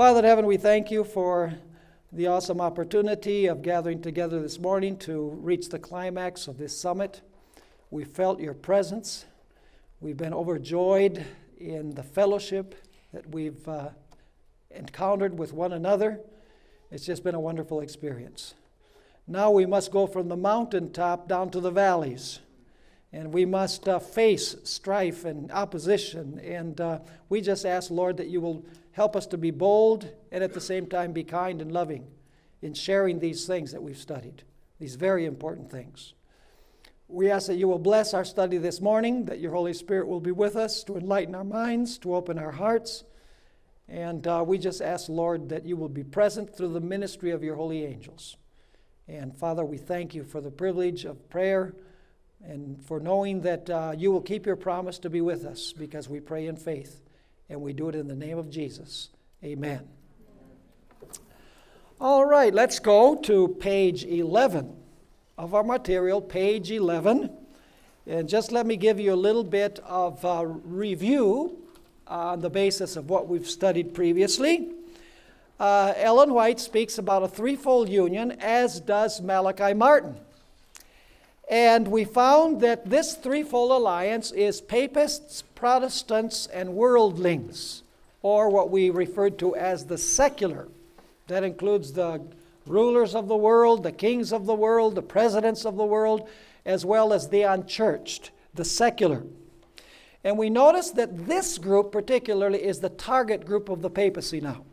Father in heaven, we thank you for the awesome opportunity of gathering together this morning to reach the climax of this summit. We felt your presence. We've been overjoyed in the fellowship that we've uh, encountered with one another. It's just been a wonderful experience. Now we must go from the mountaintop down to the valleys. And we must uh, face strife and opposition. And uh, we just ask, Lord, that you will help us to be bold and at the same time be kind and loving in sharing these things that we've studied, these very important things. We ask that you will bless our study this morning, that your Holy Spirit will be with us to enlighten our minds, to open our hearts. And uh, we just ask, Lord, that you will be present through the ministry of your holy angels. And Father, we thank you for the privilege of prayer and for knowing that uh, you will keep your promise to be with us because we pray in faith and we do it in the name of Jesus. Amen. All right, let's go to page 11 of our material, page 11. And just let me give you a little bit of a review on the basis of what we've studied previously. Uh, Ellen White speaks about a threefold union, as does Malachi Martin. And we found that this threefold alliance is papists, Protestants, and worldlings, or what we referred to as the secular. That includes the rulers of the world, the kings of the world, the presidents of the world, as well as the unchurched, the secular. And we notice that this group, particularly, is the target group of the papacy now.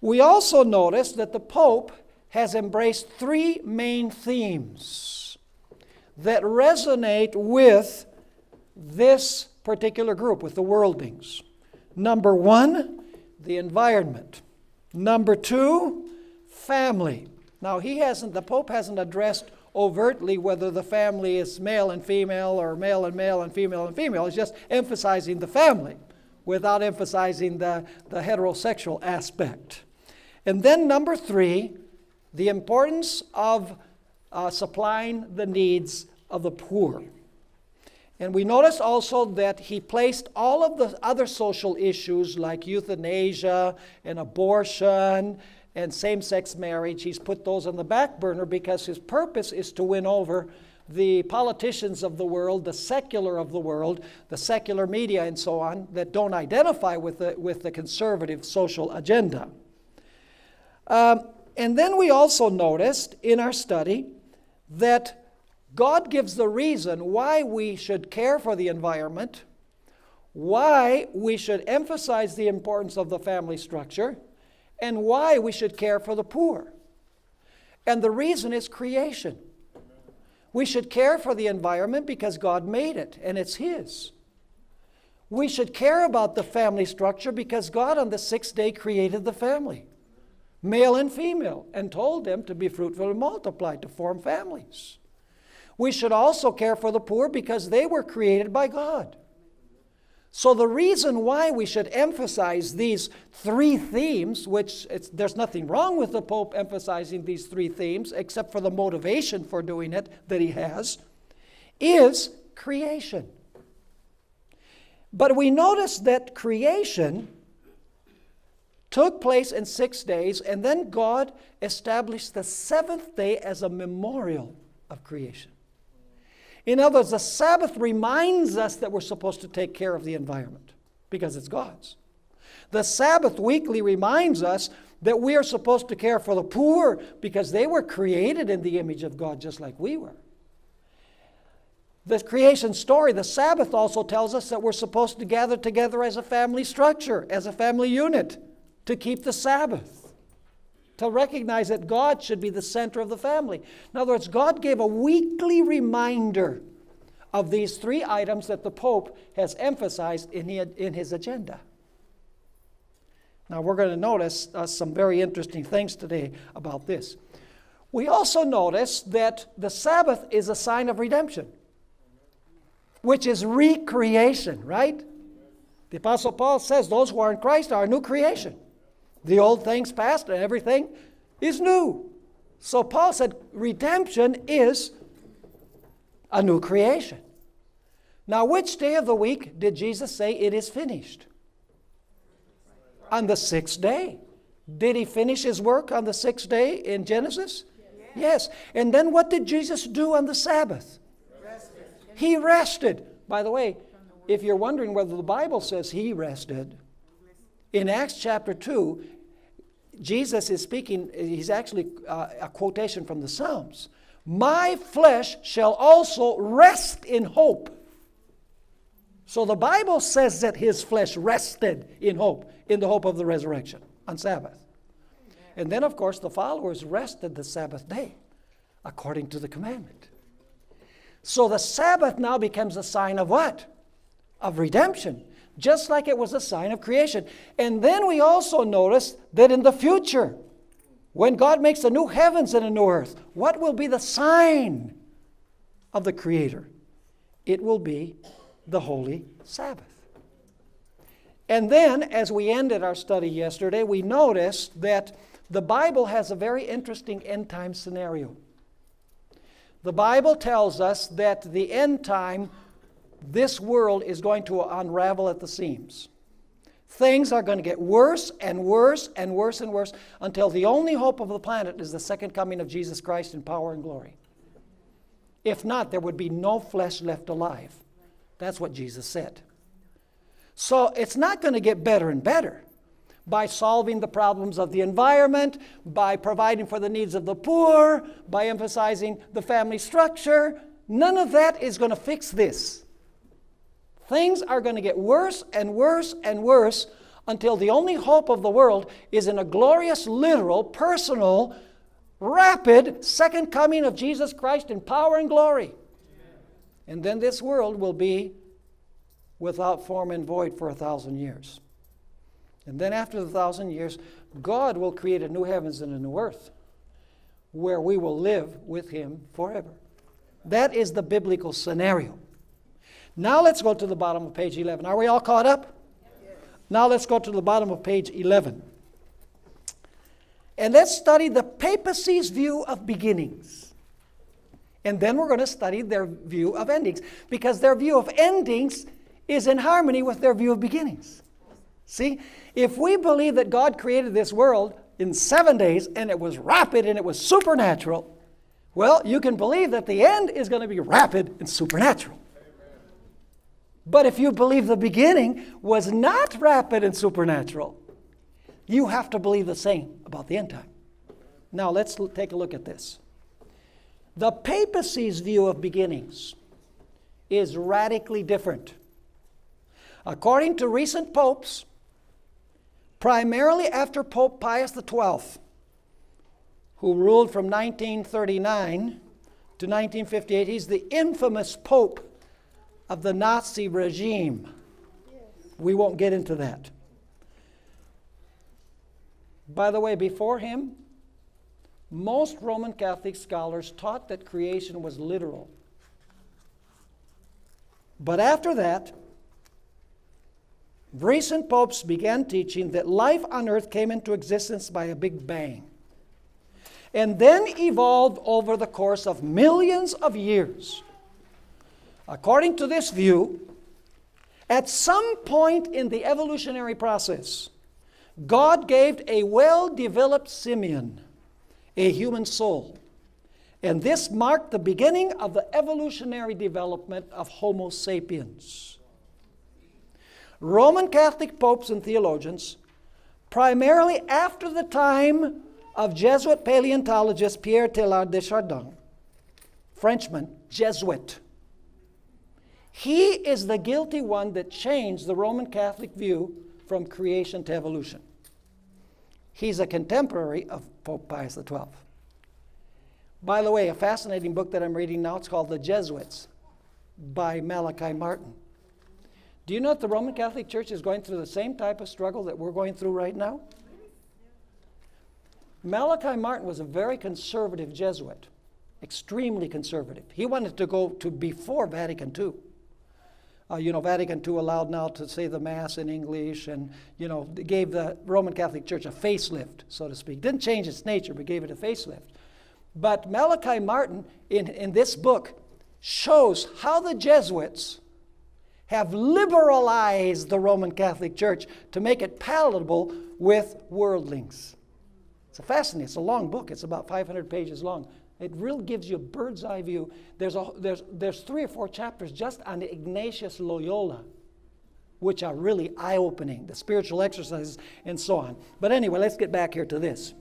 We also notice that the Pope has embraced three main themes that resonate with this particular group, with the worldlings. Number one, the environment. Number two, family. Now, he hasn't, the Pope hasn't addressed overtly whether the family is male and female or male and male and female and female. He's just emphasizing the family without emphasizing the, the heterosexual aspect. And then, number three, the importance of uh, supplying the needs of the poor. And we notice also that he placed all of the other social issues like euthanasia and abortion and same sex marriage, he's put those on the back burner because his purpose is to win over the politicians of the world, the secular of the world, the secular media, and so on, that don't identify with the, with the conservative social agenda. Um, and then we also noticed in our study that God gives the reason why we should care for the environment, why we should emphasize the importance of the family structure, and why we should care for the poor. And the reason is creation. We should care for the environment because God made it and it's His. We should care about the family structure because God on the sixth day created the family, male and female, and told them to be fruitful and multiply, to form families. We should also care for the poor because they were created by God. So, the reason why we should emphasize these three themes, which there's nothing wrong with the Pope emphasizing these three themes, except for the motivation for doing it that he has, is creation. But we notice that creation took place in six days, and then God established the seventh day as a memorial of creation. In other words, the Sabbath reminds us that we're supposed to take care of the environment because it's God's. The Sabbath weekly reminds us that we are supposed to care for the poor because they were created in the image of God just like we were. The creation story, the Sabbath also tells us that we're supposed to gather together as a family structure, as a family unit, to keep the Sabbath to recognize that God should be the center of the family. In other words, God gave a weekly reminder of these three items that the Pope has emphasized in, his agenda. Now, we're going to notice uh, some very interesting things today about this. We also notice that the Sabbath is a sign of redemption, which is recreation, right? The Apostle Paul says those who are in Christ are a new creation. The old things passed and everything is new. So Paul said redemption is a new creation. Now, which day of the week did Jesus say it is finished? On the sixth day. Did he finish his work on the sixth day in Genesis? Yes. And then what did Jesus do on the Sabbath? Rested. He rested. By the way, if you're wondering whether the Bible says he rested, in Acts chapter 2, Jesus is speaking, he's actually uh, a quotation from the Psalms. My flesh shall also rest in hope. So the Bible says that his flesh rested in hope, in the hope of the resurrection on Sabbath. And then, of course, the followers rested the Sabbath day according to the commandment. So the Sabbath now becomes a sign of what? Of redemption, just like it was a sign of creation. And then we also notice that in the future, when God makes a new heavens and a new earth, what will be the sign of the Creator? It will be the Holy Sabbath. And then, as we ended our study yesterday, we noticed that the Bible has a very interesting end time scenario. The Bible tells us that the end time, this world is going to unravel at the seams. Things are going to get worse and worse and worse and worse until the only hope of the planet is the second coming of Jesus Christ in power and glory. If not, there would be no flesh left alive. That's what Jesus said. So it's not going to get better and better by solving the problems of the environment, by providing for the needs of the poor, by emphasizing the family structure. None of that is going to fix this. Things are going to get worse and worse and worse until the only hope of the world is in a glorious, literal, personal, rapid second coming of Jesus Christ in power and glory. And then this world will be without form and void for a thousand years. And then after the thousand years, God will create a new heavens and a new earth where we will live with Him forever. That is the biblical scenario. Now let's go to the bottom of page 11. Are we all caught up? Yes. Now let's go to the bottom of page 11. And let's study the papacy's view of beginnings. And then we're going to study their view of endings because their view of endings is in harmony with their view of beginnings. See, if we believe that God created this world in seven days and it was rapid and it was supernatural, well, you can believe that the end is going to be rapid and supernatural. But if you believe the beginning was not rapid and supernatural, you have to believe the same about the end time. Now, let's take a look at this. The papacy's view of beginnings is radically different. According to recent popes, primarily after Pope Pius XII, who ruled from 1939 to 1958. He's the infamous Pope of the Nazi regime. We won't get into that. By the way, before him, most Roman Catholic scholars taught that creation was literal. But after that, recent popes began teaching that life on earth came into existence by a big bang and then evolved over the course of millions of years. According to this view, at some point in the evolutionary process, God gave a well developed simian a human soul. And this marked the beginning of the evolutionary development of Homo sapiens. Roman Catholic popes and theologians, primarily after the time of Jesuit paleontologist Pierre Teilhard de Chardin, Frenchman, Jesuit. He is the guilty one that changed the Roman Catholic view from creation to evolution. He's a contemporary of Pope Pius XII. By the way, a fascinating book that I'm reading now, it's called The Jesuits by Malachi Martin. Do you know that the Roman Catholic Church is going through the same type of struggle that we're going through right now? Malachi Martin was a very conservative Jesuit, extremely conservative. He wanted to go to before Vatican II. Uh, you know, Vatican II allowed now to say the Mass in English and, you know, gave the Roman Catholic Church a facelift, so to speak. Didn't change its nature, but gave it a facelift. But Malachi Martin, in, in this book, shows how the Jesuits have liberalized the Roman Catholic Church to make it palatable with worldlings. It's a fascinating, it's a long book, it's about 500 pages long. It really gives you a bird's eye view. There's, a, there's, there's three or four chapters just on Ignatius Loyola, which are really eye opening, the spiritual exercises, and so on. But anyway, let's get back here to this.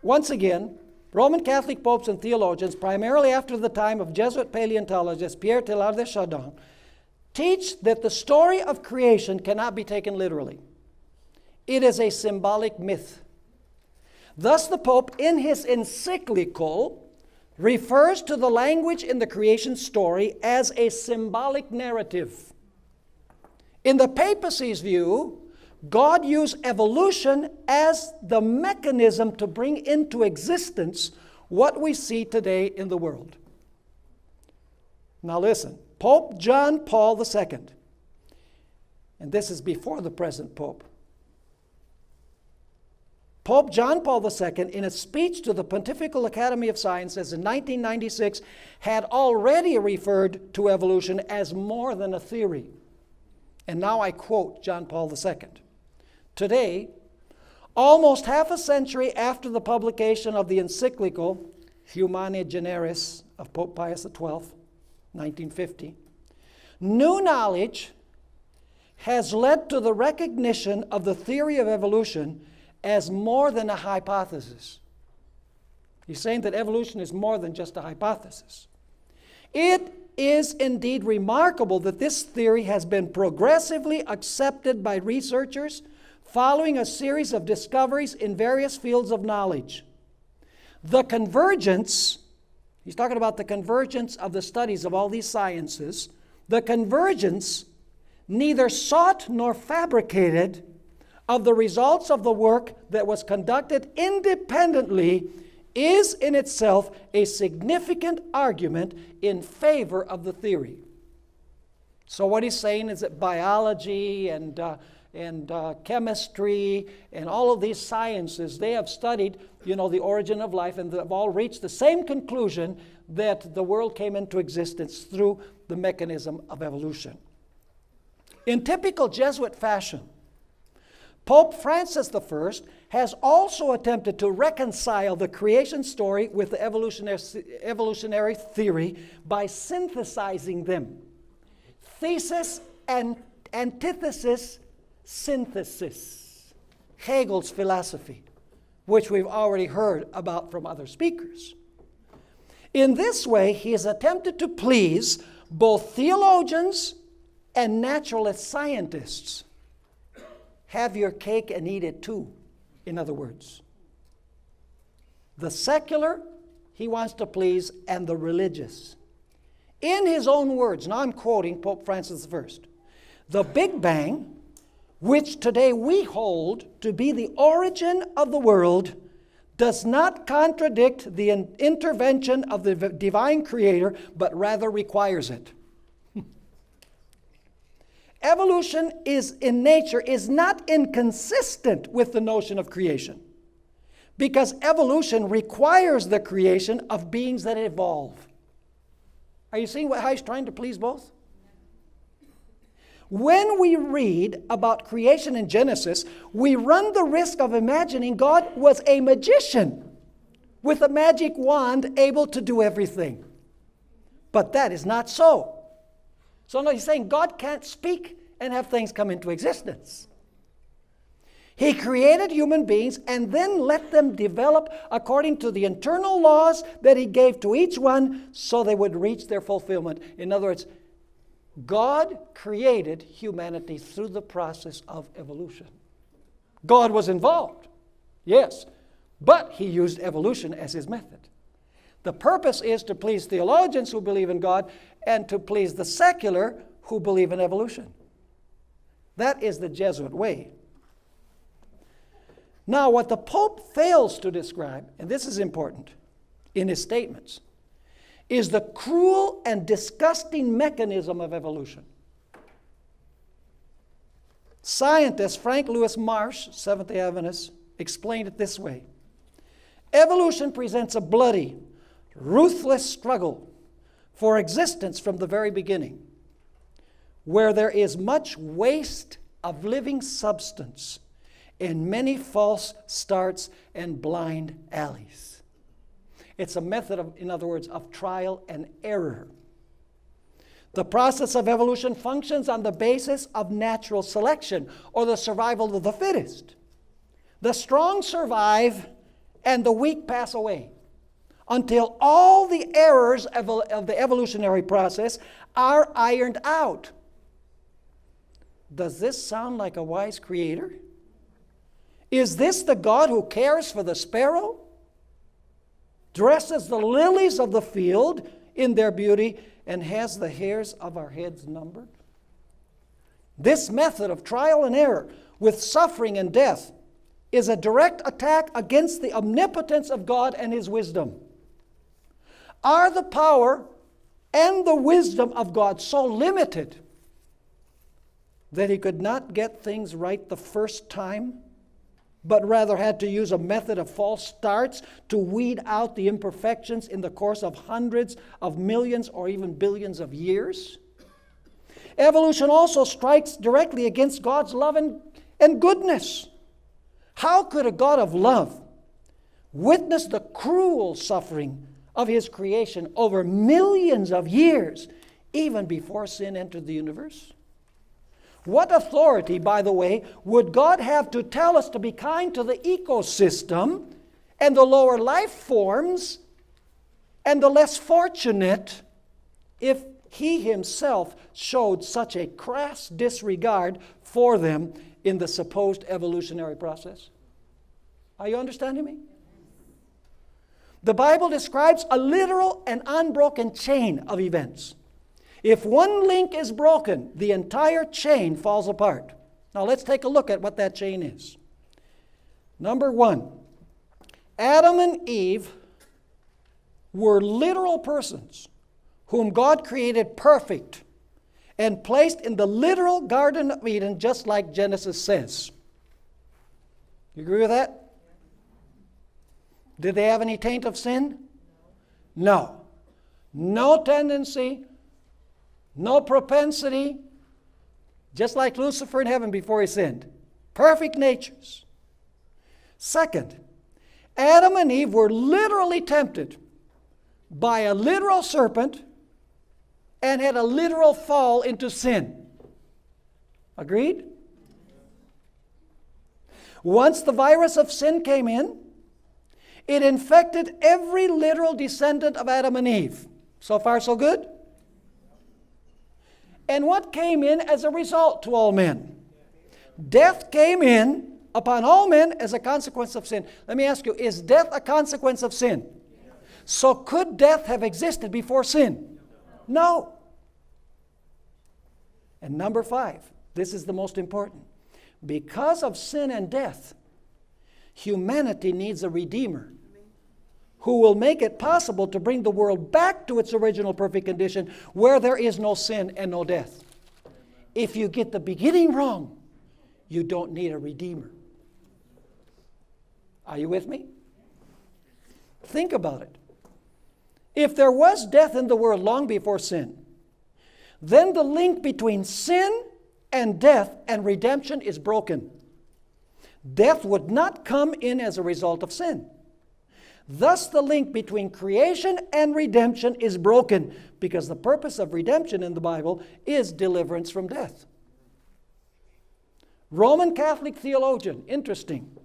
Once again, Roman Catholic popes and theologians, primarily after the time of Jesuit paleontologist Pierre Teilhard de Chardin, teach that the story of creation cannot be taken literally. It is a symbolic myth. Thus, the Pope, in his encyclical, refers to the language in the creation story as a symbolic narrative. In the papacy's view, God used evolution as the mechanism to bring into existence what we see today in the world. Now, listen Pope John Paul II, and this is before the present Pope. Pope John Paul II, in a speech to the Pontifical Academy of Sciences in 1996, had already referred to evolution as more than a theory. And now I quote John Paul II. Today, almost half a century after the publication of the encyclical Humani Generis of Pope Pius XII, 1950, new knowledge has led to the recognition of the theory of evolution as more than a hypothesis. He's saying that evolution is more than just a hypothesis. It is indeed remarkable that this theory has been progressively accepted by researchers following a series of discoveries in various fields of knowledge. The convergence, he's talking about the convergence of the studies of all these sciences, the convergence neither sought nor fabricated of the results of the work that was conducted independently is in itself a significant argument in favor of the theory. So, what he's saying is that biology and uh, and uh, chemistry and all of these sciences, they have studied, you know, the origin of life and they've all reached the same conclusion that the world came into existence through the mechanism of evolution. In typical Jesuit fashion, Pope Francis I has also attempted to reconcile the creation story with the evolutionary, evolutionary theory by synthesizing them. Thesis and antithesis synthesis, Hegel's philosophy, which we've already heard about from other speakers. In this way, he has attempted to please both theologians and naturalist scientists. Have your cake and eat it too, in other words. The secular, he wants to please, and the religious. In his own words, now I'm quoting Pope Francis I the Big Bang which today we hold to be the origin of the world, does not contradict the intervention of the divine creator, but rather requires it. Evolution is in nature is not inconsistent with the notion of creation. Because evolution requires the creation of beings that evolve. Are you seeing how he's trying to please both? When we read about creation in Genesis, we run the risk of imagining God was a magician with a magic wand able to do everything. But that is not so. So, no, he's saying God can't speak and have things come into existence. He created human beings and then let them develop according to the internal laws that He gave to each one so they would reach their fulfillment. In other words, God created humanity through the process of evolution. God was involved, yes, but he used evolution as his method. The purpose is to please theologians who believe in God and to please the secular who believe in evolution. That is the Jesuit way. Now, what the Pope fails to describe, and this is important in his statements, is the cruel and disgusting mechanism of evolution. Scientist Frank Lewis Marsh, Seventh day Adventist, explained it this way Evolution presents a bloody, ruthless struggle for existence from the very beginning, where there is much waste of living substance in many false starts and blind alleys. It's a method of, in other words, of trial and error. The process of evolution functions on the basis of natural selection or the survival of the fittest. The strong survive and the weak pass away until all the errors of, of the evolutionary process are ironed out. Does this sound like a wise creator? Is this the God who cares for the sparrow? Dresses the lilies of the field in their beauty and has the hairs of our heads numbered? This method of trial and error with suffering and death is a direct attack against the omnipotence of God and His wisdom. Are the power and the wisdom of God so limited that He could not get things right the first time? but rather had to use a method of false starts to weed out the imperfections in the course of hundreds of millions or even billions of years. Evolution also strikes directly against God's love and, and goodness. How could a God of love witness the cruel suffering of his creation over millions of years, even before sin entered the universe? What authority, by the way, would God have to tell us to be kind to the ecosystem and the lower life forms and the less fortunate if He Himself showed such a crass disregard for them in the supposed evolutionary process? Are you understanding me? The Bible describes a literal and unbroken chain of events. If one link is broken, the entire chain falls apart. Now let's take a look at what that chain is. Number one, Adam and Eve were literal persons whom God created perfect and placed in the literal Garden of Eden, just like Genesis says. You agree with that? Did they have any taint of sin? No. No tendency, no propensity, just like Lucifer in heaven before he sinned. Perfect natures. Second, Adam and Eve were literally tempted by a literal serpent and had a literal fall into sin. Agreed? Once the virus of sin came in, it infected every literal descendant of Adam and Eve. So far, so good? And what came in as a result to all men? Death came in upon all men as a consequence of sin. Let me ask you is death a consequence of sin? So, could death have existed before sin? No. And number five, this is the most important. Because of sin and death, humanity needs a redeemer who will make it possible to bring the world back to its original perfect condition where there is no sin and no death. If you get the beginning wrong, you don't need a redeemer. Are you with me? Think about it. If there was death in the world long before sin, then the link between sin and death and redemption is broken. Death would not come in as a result of sin. Thus, the link between creation and redemption is broken because the purpose of redemption in the Bible is deliverance from death. Roman Catholic theologian, interesting,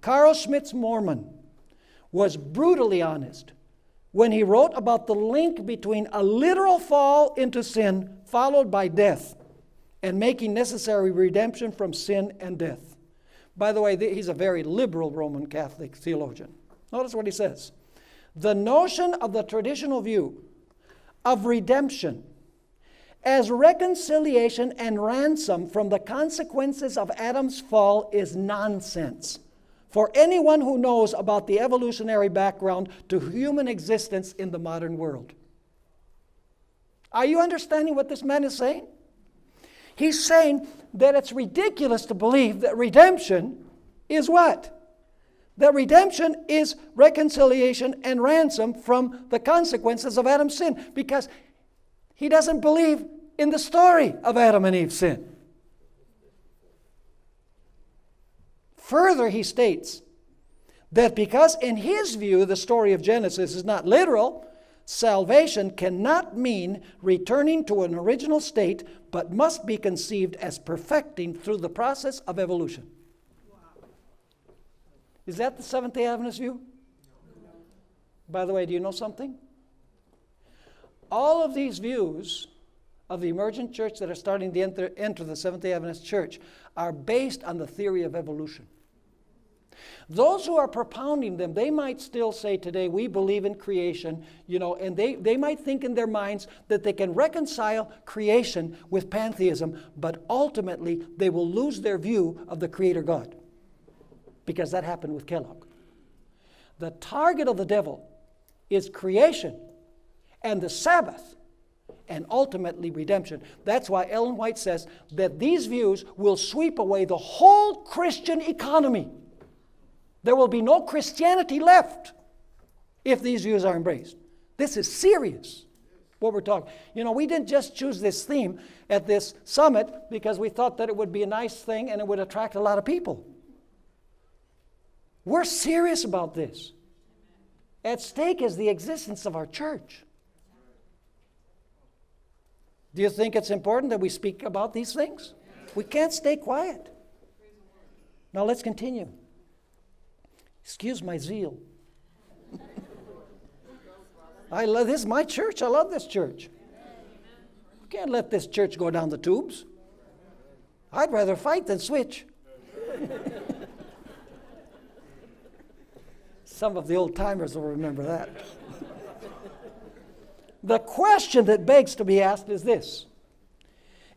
Karl Schmitz-Moormann, was brutally honest when he wrote about the link between a literal fall into sin followed by death and making necessary redemption from sin and death. By the way, he's a very liberal Roman Catholic theologian. Notice what he says. The notion of the traditional view of redemption as reconciliation and ransom from the consequences of Adam's fall is nonsense for anyone who knows about the evolutionary background to human existence in the modern world. Are you understanding what this man is saying? He's saying that it's ridiculous to believe that redemption is what? that redemption is reconciliation and ransom from the consequences of Adam's sin because he doesn't believe in the story of Adam and Eve's sin. Further, he states that because, in his view, the story of Genesis is not literal, salvation cannot mean returning to an original state, but must be conceived as perfecting through the process of evolution. Is that the Seventh day Adventist view? By the way, do you know something? All of these views of the emergent church that are starting to enter, enter the Seventh day Adventist church are based on the theory of evolution. Those who are propounding them, they might still say today, we believe in creation, you know, and they, they might think in their minds that they can reconcile creation with pantheism, but ultimately they will lose their view of the Creator God. Because that happened with Kellogg. The target of the devil is creation and the Sabbath and ultimately redemption. That's why Ellen White says that these views will sweep away the whole Christian economy. There will be no Christianity left if these views are embraced. This is serious, what we're talking. You know, we didn't just choose this theme at this summit because we thought that it would be a nice thing and it would attract a lot of people. We're serious about this. At stake is the existence of our church. Do you think it's important that we speak about these things? We can't stay quiet. Now let's continue. Excuse my zeal. I love this is my church. I love this church. You can't let this church go down the tubes. I'd rather fight than switch. Some of the old timers will remember that. the question that begs to be asked is this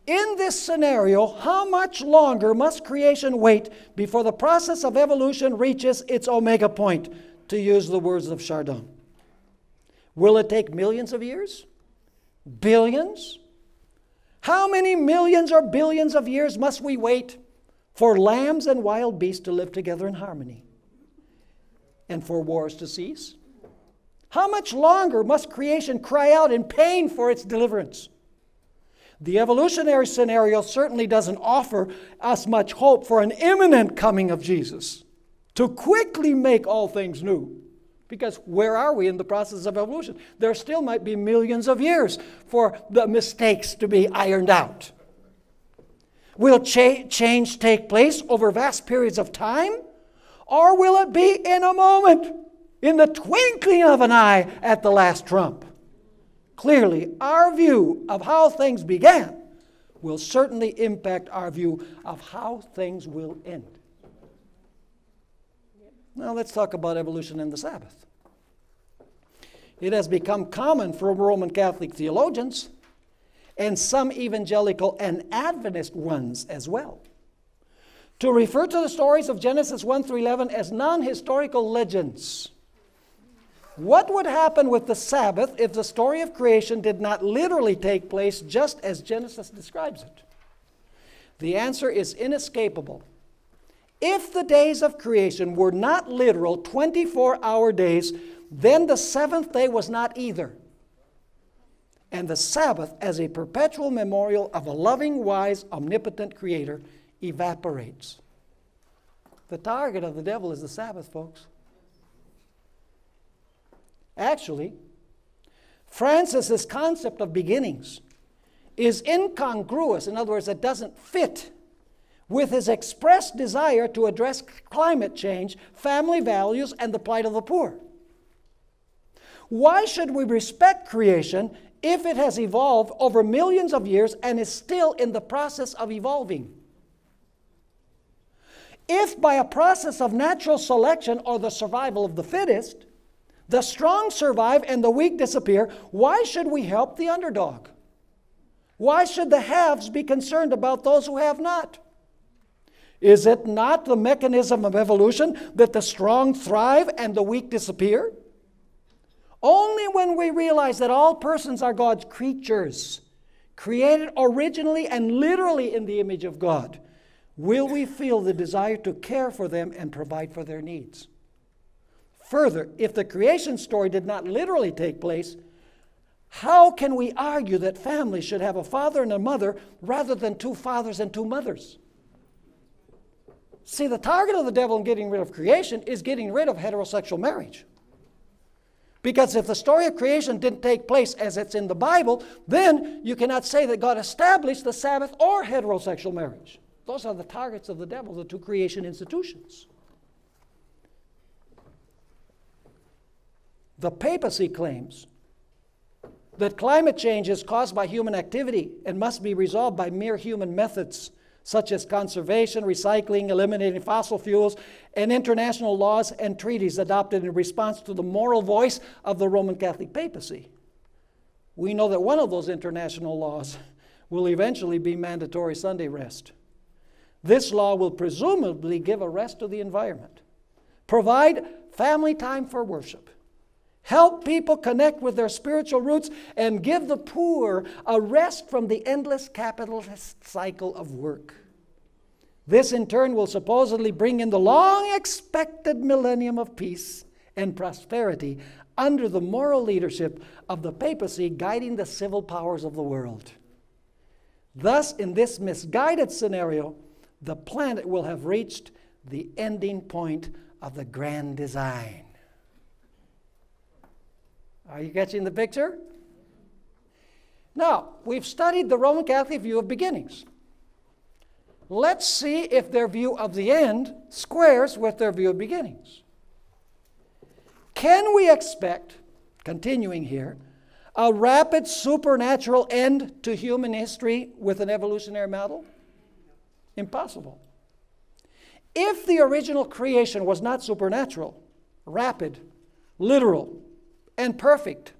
in this scenario, how much longer must creation wait before the process of evolution reaches its omega point, to use the words of Chardin? Will it take millions of years? Billions? How many millions or billions of years must we wait for lambs and wild beasts to live together in harmony? And for wars to cease? How much longer must creation cry out in pain for its deliverance? The evolutionary scenario certainly doesn't offer us much hope for an imminent coming of Jesus to quickly make all things new. Because where are we in the process of evolution? There still might be millions of years for the mistakes to be ironed out. Will cha- change take place over vast periods of time? Or will it be in a moment, in the twinkling of an eye at the last trump? Clearly, our view of how things began will certainly impact our view of how things will end. Now, let's talk about evolution and the Sabbath. It has become common for Roman Catholic theologians and some evangelical and Adventist ones as well to refer to the stories of Genesis 1 through 11 as non historical legends what would happen with the Sabbath if the story of creation did not literally take place just as Genesis describes it? The answer is inescapable. If the days of creation were not literal 24 hour days, then the seventh day was not either. And the Sabbath, as a perpetual memorial of a loving, wise, omnipotent Creator, evaporates. The target of the devil is the Sabbath, folks. Actually, Francis's concept of beginnings is incongruous. In other words, it doesn't fit with his expressed desire to address climate change, family values, and the plight of the poor. Why should we respect creation if it has evolved over millions of years and is still in the process of evolving? If by a process of natural selection or the survival of the fittest, the strong survive and the weak disappear. Why should we help the underdog? Why should the haves be concerned about those who have not? Is it not the mechanism of evolution that the strong thrive and the weak disappear? Only when we realize that all persons are God's creatures, created originally and literally in the image of God, will we feel the desire to care for them and provide for their needs. Further, if the creation story did not literally take place, how can we argue that families should have a father and a mother rather than two fathers and two mothers? See, the target of the devil in getting rid of creation is getting rid of heterosexual marriage. Because if the story of creation didn't take place as it's in the Bible, then you cannot say that God established the Sabbath or heterosexual marriage. Those are the targets of the devil, the two creation institutions. The papacy claims that climate change is caused by human activity and must be resolved by mere human methods such as conservation, recycling, eliminating fossil fuels, and international laws and treaties adopted in response to the moral voice of the Roman Catholic papacy. We know that one of those international laws will eventually be mandatory Sunday rest. This law will presumably give a rest to the environment, provide family time for worship, help people connect with their spiritual roots, and give the poor a rest from the endless capitalist cycle of work. This, in turn, will supposedly bring in the long expected millennium of peace and prosperity under the moral leadership of the papacy guiding the civil powers of the world. Thus, in this misguided scenario, the planet will have reached the ending point of the grand design. Are you catching the picture? Now, we've studied the Roman Catholic view of beginnings. Let's see if their view of the end squares with their view of beginnings. Can we expect, continuing here, a rapid supernatural end to human history with an evolutionary model? Impossible. If the original creation was not supernatural, rapid, literal, and perfect,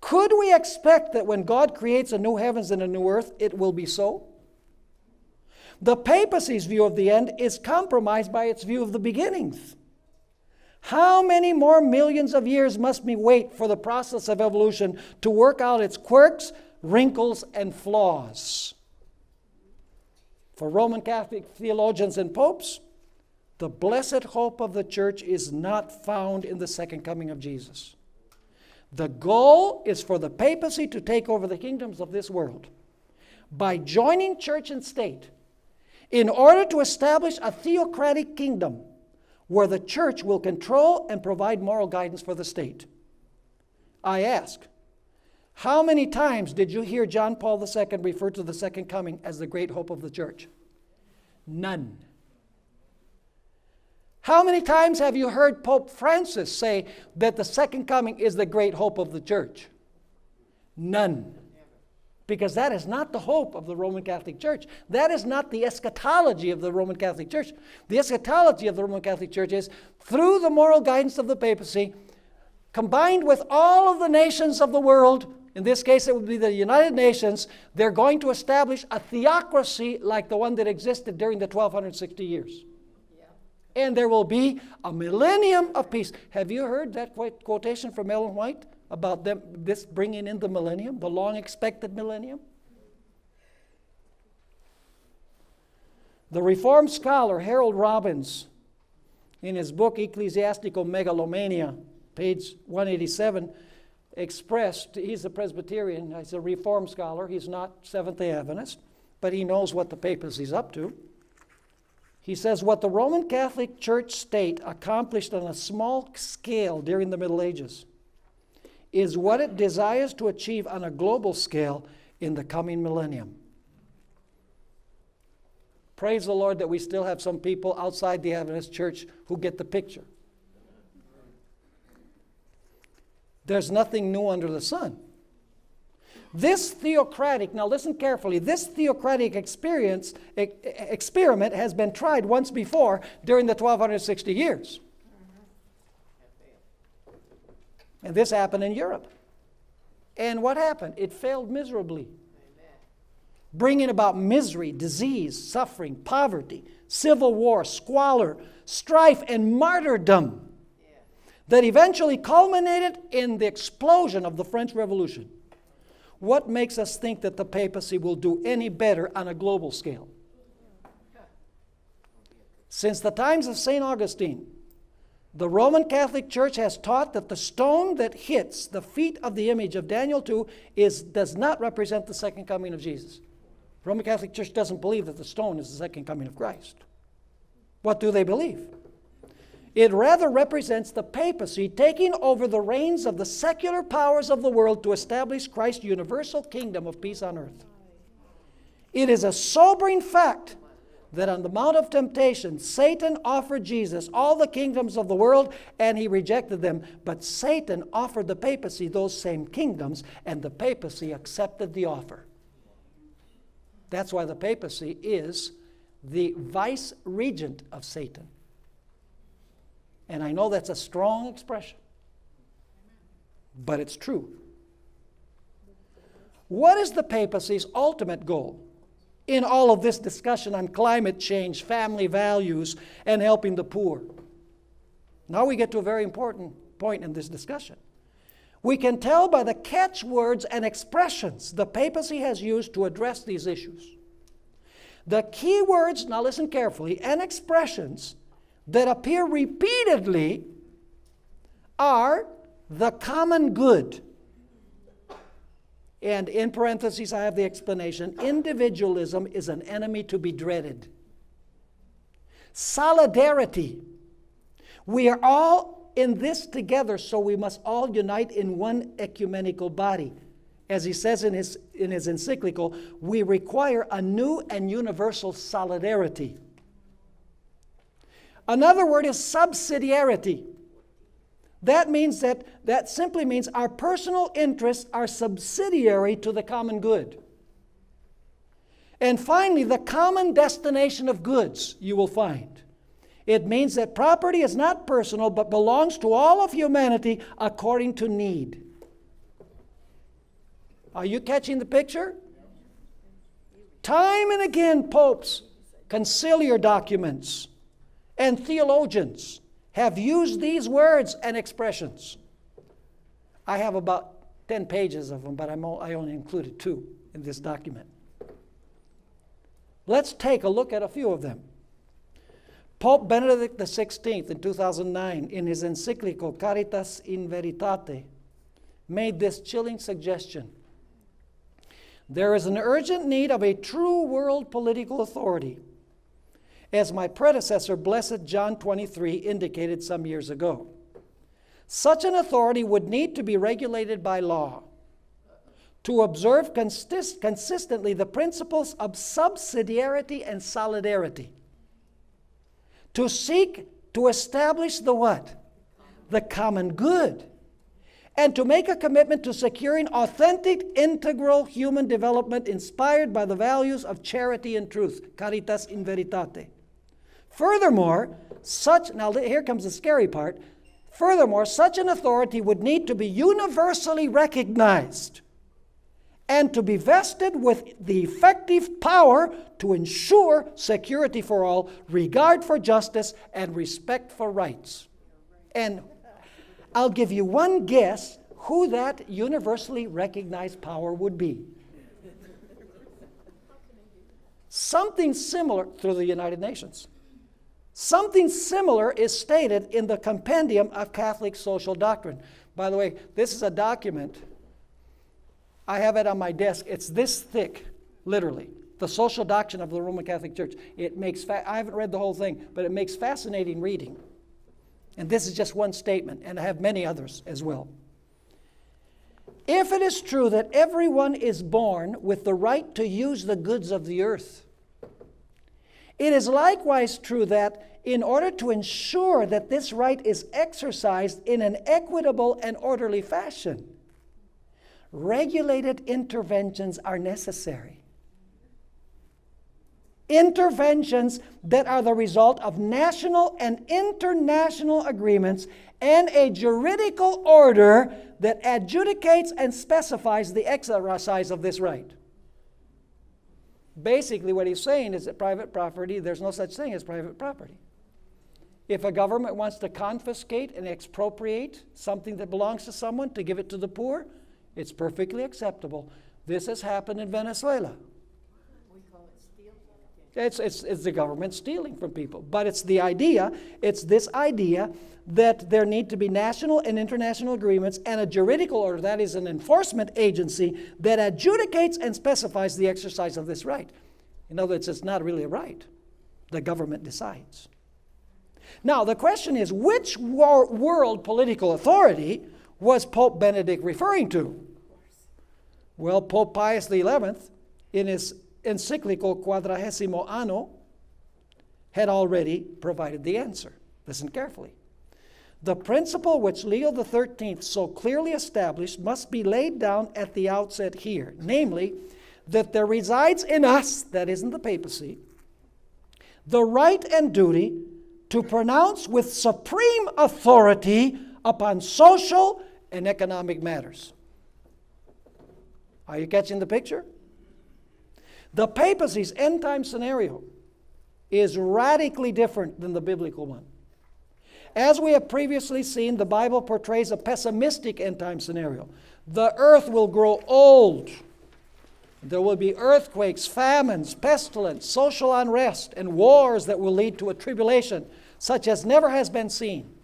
could we expect that when God creates a new heavens and a new earth, it will be so? The papacy's view of the end is compromised by its view of the beginnings. How many more millions of years must we wait for the process of evolution to work out its quirks, wrinkles, and flaws? For Roman Catholic theologians and popes, the blessed hope of the church is not found in the second coming of Jesus. The goal is for the papacy to take over the kingdoms of this world. By joining church and state in order to establish a theocratic kingdom where the church will control and provide moral guidance for the state. I ask, how many times did you hear John Paul II refer to the second coming as the great hope of the church? None. How many times have you heard Pope Francis say that the second coming is the great hope of the church? None. Because that is not the hope of the Roman Catholic Church. That is not the eschatology of the Roman Catholic Church. The eschatology of the Roman Catholic Church is through the moral guidance of the papacy, combined with all of the nations of the world, in this case it would be the United Nations, they're going to establish a theocracy like the one that existed during the 1260 years. And there will be a millennium of peace. Have you heard that quotation from Ellen White about them, this bringing in the millennium, the long expected millennium? The Reformed scholar Harold Robbins, in his book Ecclesiastical Megalomania, page 187, expressed he's a Presbyterian, he's a Reformed scholar, he's not Seventh day Adventist, but he knows what the papacy's up to. He says, What the Roman Catholic Church state accomplished on a small scale during the Middle Ages is what it desires to achieve on a global scale in the coming millennium. Praise the Lord that we still have some people outside the Adventist church who get the picture. There's nothing new under the sun. This theocratic, now listen carefully, this theocratic experience, e- experiment has been tried once before during the 1260 years. And this happened in Europe. And what happened? It failed miserably, bringing about misery, disease, suffering, poverty, civil war, squalor, strife, and martyrdom that eventually culminated in the explosion of the French Revolution. What makes us think that the papacy will do any better on a global scale? Since the times of St. Augustine, The Roman Catholic Church has taught that the stone that hits the feet of the image of Daniel 2 is, does not represent the second coming of Jesus. The Roman Catholic Church doesn't believe that the stone is the second coming of Christ. What do they believe? It rather represents the papacy taking over the reins of the secular powers of the world to establish Christ's universal kingdom of peace on earth. It is a sobering fact that on the Mount of Temptation, Satan offered Jesus all the kingdoms of the world and he rejected them. But Satan offered the papacy those same kingdoms and the papacy accepted the offer. That's why the papacy is the vice regent of Satan. And I know that's a strong expression, but it's true. What is the papacy's ultimate goal? in all of this discussion on climate change, family values, and helping the poor. Now we get to a very important point in this discussion. We can tell by the catchwords and expressions the papacy has used to address these issues. The key words, now listen carefully, and expressions that appear repeatedly are the common good and in parentheses, I have the explanation individualism is an enemy to be dreaded. Solidarity. We are all in this together, so we must all unite in one ecumenical body. As he says in his, in his encyclical, we require a new and universal solidarity. Another word is subsidiarity. That means that, that simply means our personal interests are subsidiary to the common good. And finally, the common destination of goods, you will find. It means that property is not personal but belongs to all of humanity according to need. Are you catching the picture? Time and again, popes, conciliar documents, and theologians have used these words and expressions. I have about 10 pages of them, but I'm only included two in this document. Let's take a look at a few of them. Pope Benedict XVI in 2009, in his encyclical Caritas in Veritate, made this chilling suggestion. There is an urgent need of a true world political authority as my predecessor, Blessed John 23, indicated some years ago. Such an authority would need to be regulated by law to observe consist- consistently the principles of subsidiarity and solidarity, to seek to establish the what? The common good, and to make a commitment to securing authentic, integral human development inspired by the values of charity and truth, caritas in veritate. Furthermore, such, now here comes the scary part. Furthermore, such an authority would need to be universally recognized and to be vested with the effective power to ensure security for all, regard for justice, and respect for rights. And I'll give you one guess who that universally recognized power would be. Something similar through the United Nations. Something similar is stated in the Compendium of Catholic Social Doctrine. By the way, this is a document. I have it on my desk. It's this thick, literally. The social doctrine of the Roman Catholic Church. It makes I haven't read the whole thing, but it makes fascinating reading. And this is just one statement, and I have many others as well. If it is true that everyone is born with the right to use the goods of the earth, it is likewise true that in order to ensure that this right is exercised in an equitable and orderly fashion, regulated interventions are necessary. Interventions that are the result of national and international agreements and a juridical order that adjudicates and specifies the exercise of this right. Basically, what he's saying is that private property, there's no such thing as private property. If a government wants to confiscate and expropriate something that belongs to someone to give it to the poor, it's perfectly acceptable. This has happened in Venezuela. It's, it's, it's the government stealing from people. But it's the idea, it's this idea that there need to be national and international agreements and a juridical order, that is, an enforcement agency that adjudicates and specifies the exercise of this right. In other words, it's not really a right, the government decides. Now, the question is which wor- world political authority was Pope Benedict referring to? Well, Pope Pius XI, in his encyclical Quadragesimo Anno, had already provided the answer. Listen carefully. The principle which Leo XIII so clearly established must be laid down at the outset here, namely, that there resides in us, that is in the papacy, the right and duty to pronounce with supreme authority upon social and economic matters. Are you catching the picture? The papacy's end time scenario is radically different than the biblical one. As we have previously seen, the Bible portrays a pessimistic end time scenario. The earth will grow old. There will be earthquakes, famines, pestilence, social unrest, and wars that will lead to a tribulation such as never has been seen.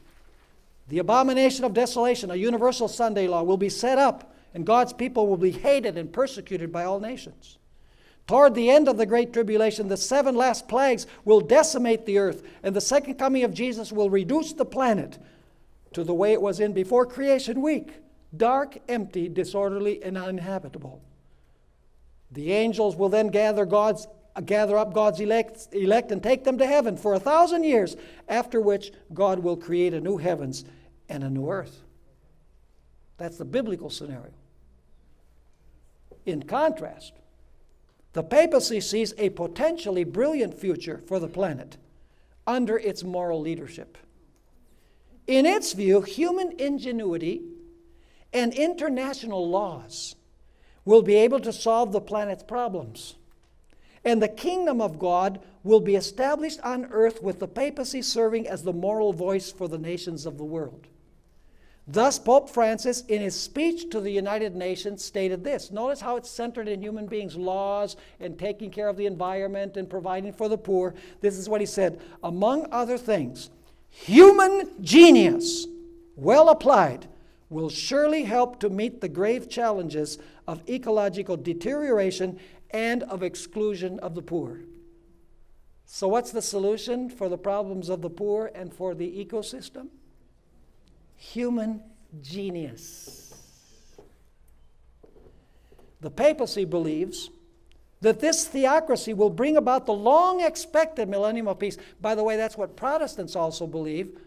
The abomination of desolation, a universal Sunday law, will be set up, and God's people will be hated and persecuted by all nations. Toward the end of the Great Tribulation, the seven last plagues will decimate the earth, and the second coming of Jesus will reduce the planet to the way it was in before creation week dark, empty, disorderly, and uninhabitable. The angels will then gather God's gather up God's elect, elect and take them to heaven for a thousand years, after which God will create a new heavens and a new earth. That's the biblical scenario. In contrast, the papacy sees a potentially brilliant future for the planet under its moral leadership. In its view, human ingenuity and international laws will be able to solve the planet's problems. And the kingdom of God will be established on earth with the papacy serving as the moral voice for the nations of the world. Thus, Pope Francis, in his speech to the United Nations, stated this. Notice how it's centered in human beings' laws and taking care of the environment and providing for the poor. This is what he said Among other things, human genius, well applied, will surely help to meet the grave challenges of ecological deterioration and of exclusion of the poor. So, what's the solution for the problems of the poor and for the ecosystem? Human genius. The papacy believes that this theocracy will bring about the long expected millennium of peace. By the way, that's what Protestants also believe.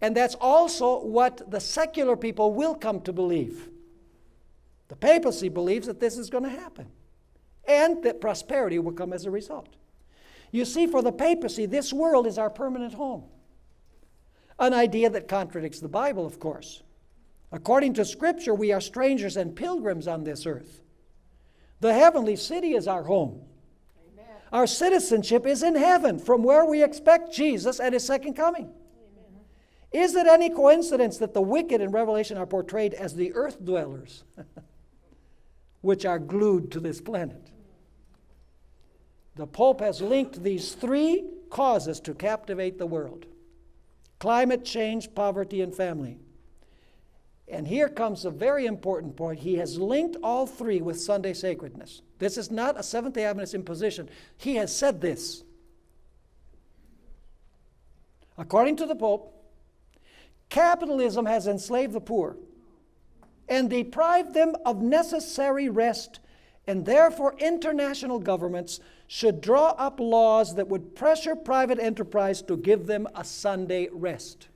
And that's also what the secular people will come to believe. The papacy believes that this is going to happen and that prosperity will come as a result. You see, for the papacy, this world is our permanent home. An idea that contradicts the Bible, of course. According to Scripture, we are strangers and pilgrims on this earth. The heavenly city is our home. Amen. Our citizenship is in heaven, from where we expect Jesus at his second coming. Amen. Is it any coincidence that the wicked in Revelation are portrayed as the earth dwellers, which are glued to this planet? The Pope has linked these three causes to captivate the world climate change, poverty, and family. And here comes a very important point. He has linked all three with Sunday sacredness. This is not a Seventh day Adventist imposition. He has said this. According to the Pope, capitalism has enslaved the poor and deprived them of necessary rest, and therefore international governments should draw up laws that would pressure private enterprise to give them a Sunday rest.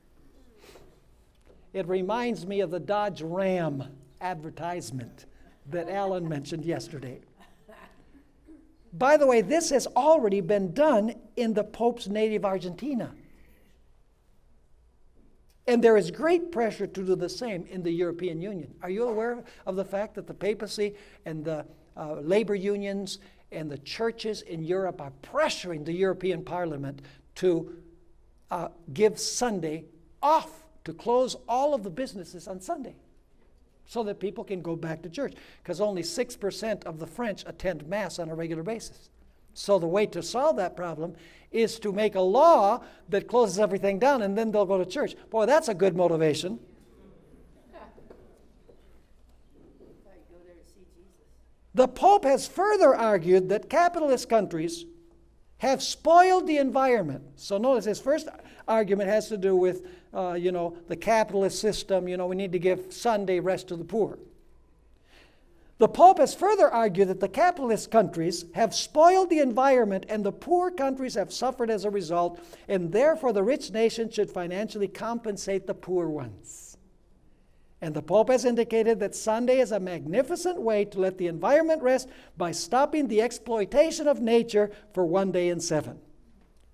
It reminds me of the Dodge Ram advertisement that Alan mentioned yesterday. By the way, this has already been done in the Pope's native Argentina. And there is great pressure to do the same in the European Union. Are you aware of the fact that the papacy and the uh, labor unions and the churches in Europe are pressuring the European Parliament to uh, give Sunday off, to close all of the businesses on Sunday so that people can go back to church. Because only 6% of the French attend Mass on a regular basis. So the way to solve that problem is to make a law that closes everything down and then they'll go to church. Boy, that's a good motivation. The Pope has further argued that capitalist countries have spoiled the environment. So notice his first argument has to do with, uh, you know, the capitalist system. You know, we need to give Sunday rest to the poor. The Pope has further argued that the capitalist countries have spoiled the environment and the poor countries have suffered as a result, and therefore the rich nations should financially compensate the poor ones. And the Pope has indicated that Sunday is a magnificent way to let the environment rest by stopping the exploitation of nature for one day in seven.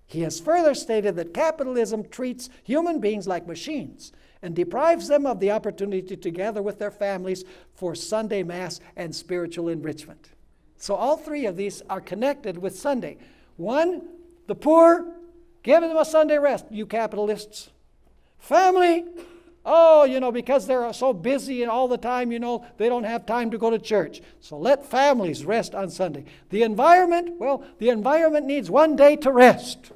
He has further stated that capitalism treats human beings like machines and deprives them of the opportunity to gather with their families for Sunday Mass and spiritual enrichment. So, all three of these are connected with Sunday. One, the poor, give them a Sunday rest, you capitalists. Family, oh, you know, because they're so busy and all the time, you know, they don't have time to go to church. So let families rest on Sunday. The environment, well, the environment needs one day to rest.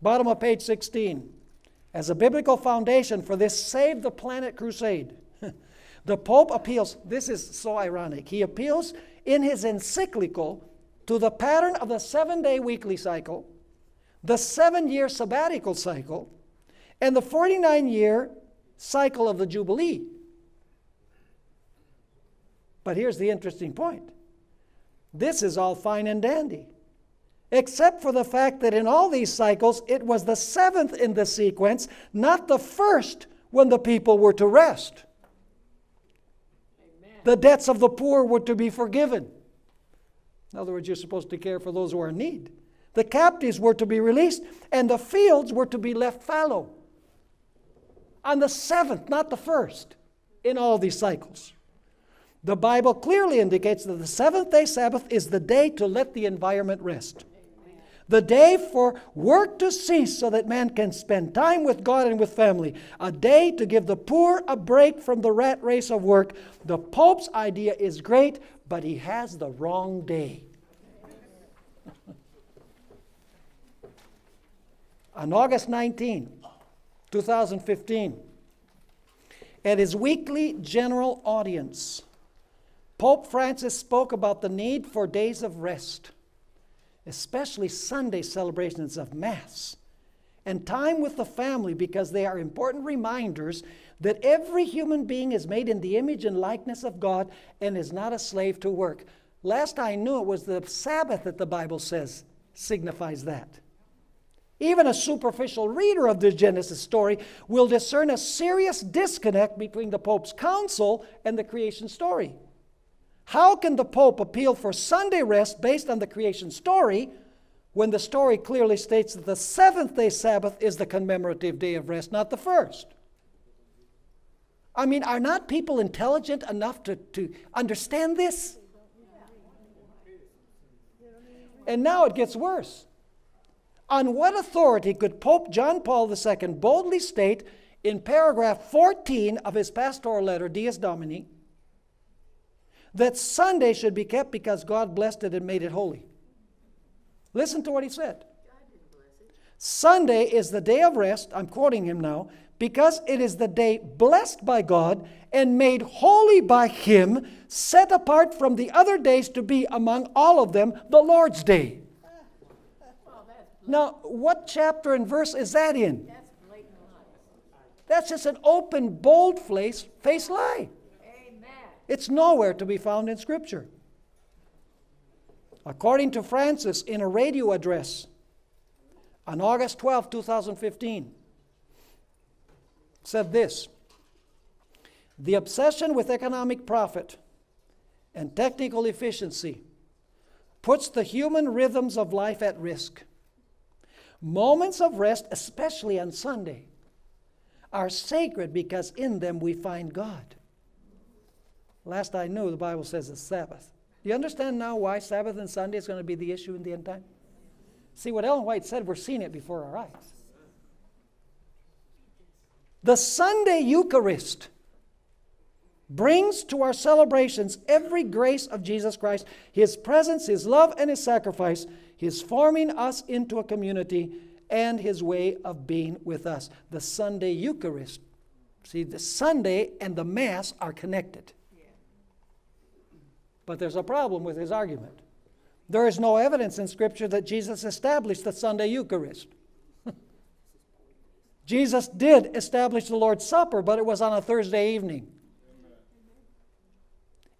Bottom of page 16. As a biblical foundation for this Save the Planet crusade, the Pope appeals, this is so ironic, he appeals in his encyclical to the pattern of the seven day weekly cycle, the seven year sabbatical cycle, and the 49 year cycle of the Jubilee. But here's the interesting point this is all fine and dandy except for the fact that in all these cycles, it was the seventh in the sequence, not the first when the people were to rest. Amen. The debts of the poor were to be forgiven. In other words, you're supposed to care for those who are in need. The captives were to be released, and the fields were to be left fallow. On the seventh, not the first, in all these cycles. The Bible clearly indicates that the seventh day Sabbath is the day to let the environment rest the day for work to cease so that man can spend time with God and with family, a day to give the poor a break from the rat race of work. The Pope's idea is great, but he has the wrong day. On August 19, 2015, at his weekly general audience, Pope Francis spoke about the need for days of rest especially Sunday celebrations of Mass, and time with the family because they are important reminders that every human being is made in the image and likeness of God and is not a slave to work. Last I knew, it was the Sabbath that the Bible says signifies that. Even a superficial reader of the Genesis story will discern a serious disconnect between the Pope's counsel and the creation story. How can the Pope appeal for Sunday rest based on the creation story when the story clearly states that the seventh day Sabbath is the commemorative day of rest, not the first? I mean, are not people intelligent enough to, to understand this? And now it gets worse. On what authority could Pope John Paul II boldly state in paragraph 14 of his pastoral letter, Dies Domini, that Sunday should be kept because God blessed it and made it holy. Listen to what he said. Sunday is the day of rest, I'm quoting him now, because it is the day blessed by God and made holy by Him, set apart from the other days to be among all of them the Lord's day. Now, what chapter and verse is that in? That's just an open, bold face, face lie. Amen. It's nowhere to be found in Scripture. According to Francis in a radio address on August 12, 2015, said this The obsession with economic profit and technical efficiency puts the human rhythms of life at risk. Moments of rest, especially on Sunday, are sacred because in them we find God. Last I knew, the Bible says it's Sabbath. Do you understand now why Sabbath and Sunday is going to be the issue in the end time? See, what Ellen White said, we're seeing it before our eyes. The Sunday Eucharist brings to our celebrations every grace of Jesus Christ, His presence, His love, and His sacrifice, His forming us into a community, and His way of being with us. The Sunday Eucharist. See, the Sunday and the Mass are connected. But there's a problem with his argument. There is no evidence in Scripture that Jesus established the Sunday Eucharist. Jesus did establish the Lord's Supper, but it was on a Thursday evening.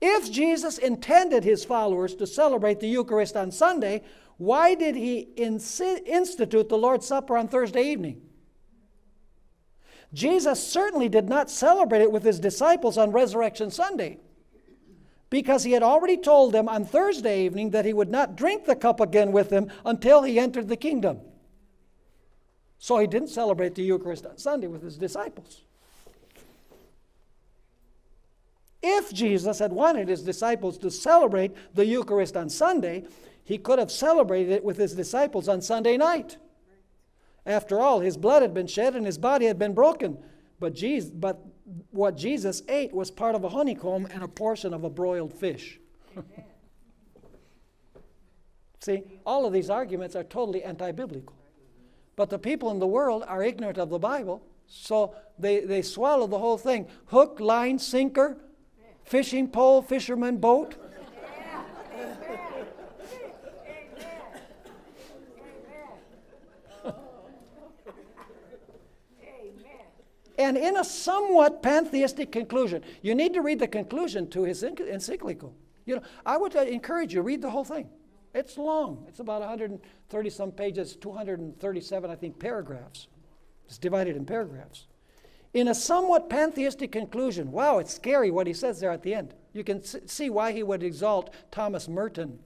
If Jesus intended his followers to celebrate the Eucharist on Sunday, why did he institute the Lord's Supper on Thursday evening? Jesus certainly did not celebrate it with his disciples on Resurrection Sunday because he had already told them on Thursday evening that he would not drink the cup again with them until he entered the kingdom. So he didn't celebrate the Eucharist on Sunday with his disciples. If Jesus had wanted his disciples to celebrate the Eucharist on Sunday, he could have celebrated it with his disciples on Sunday night. After all, his blood had been shed and his body had been broken. But, Jesus, but what Jesus ate was part of a honeycomb and a portion of a broiled fish. See, all of these arguments are totally anti biblical. But the people in the world are ignorant of the Bible, so they, they swallow the whole thing hook, line, sinker, fishing pole, fisherman, boat. And in a somewhat pantheistic conclusion. You need to read the conclusion to his encyclical. You know, I would uh, encourage you read the whole thing. It's long. It's about 130 some pages, 237 I think paragraphs. It's divided in paragraphs. In a somewhat pantheistic conclusion, wow, it's scary what he says there at the end. You can see why he would exalt Thomas Merton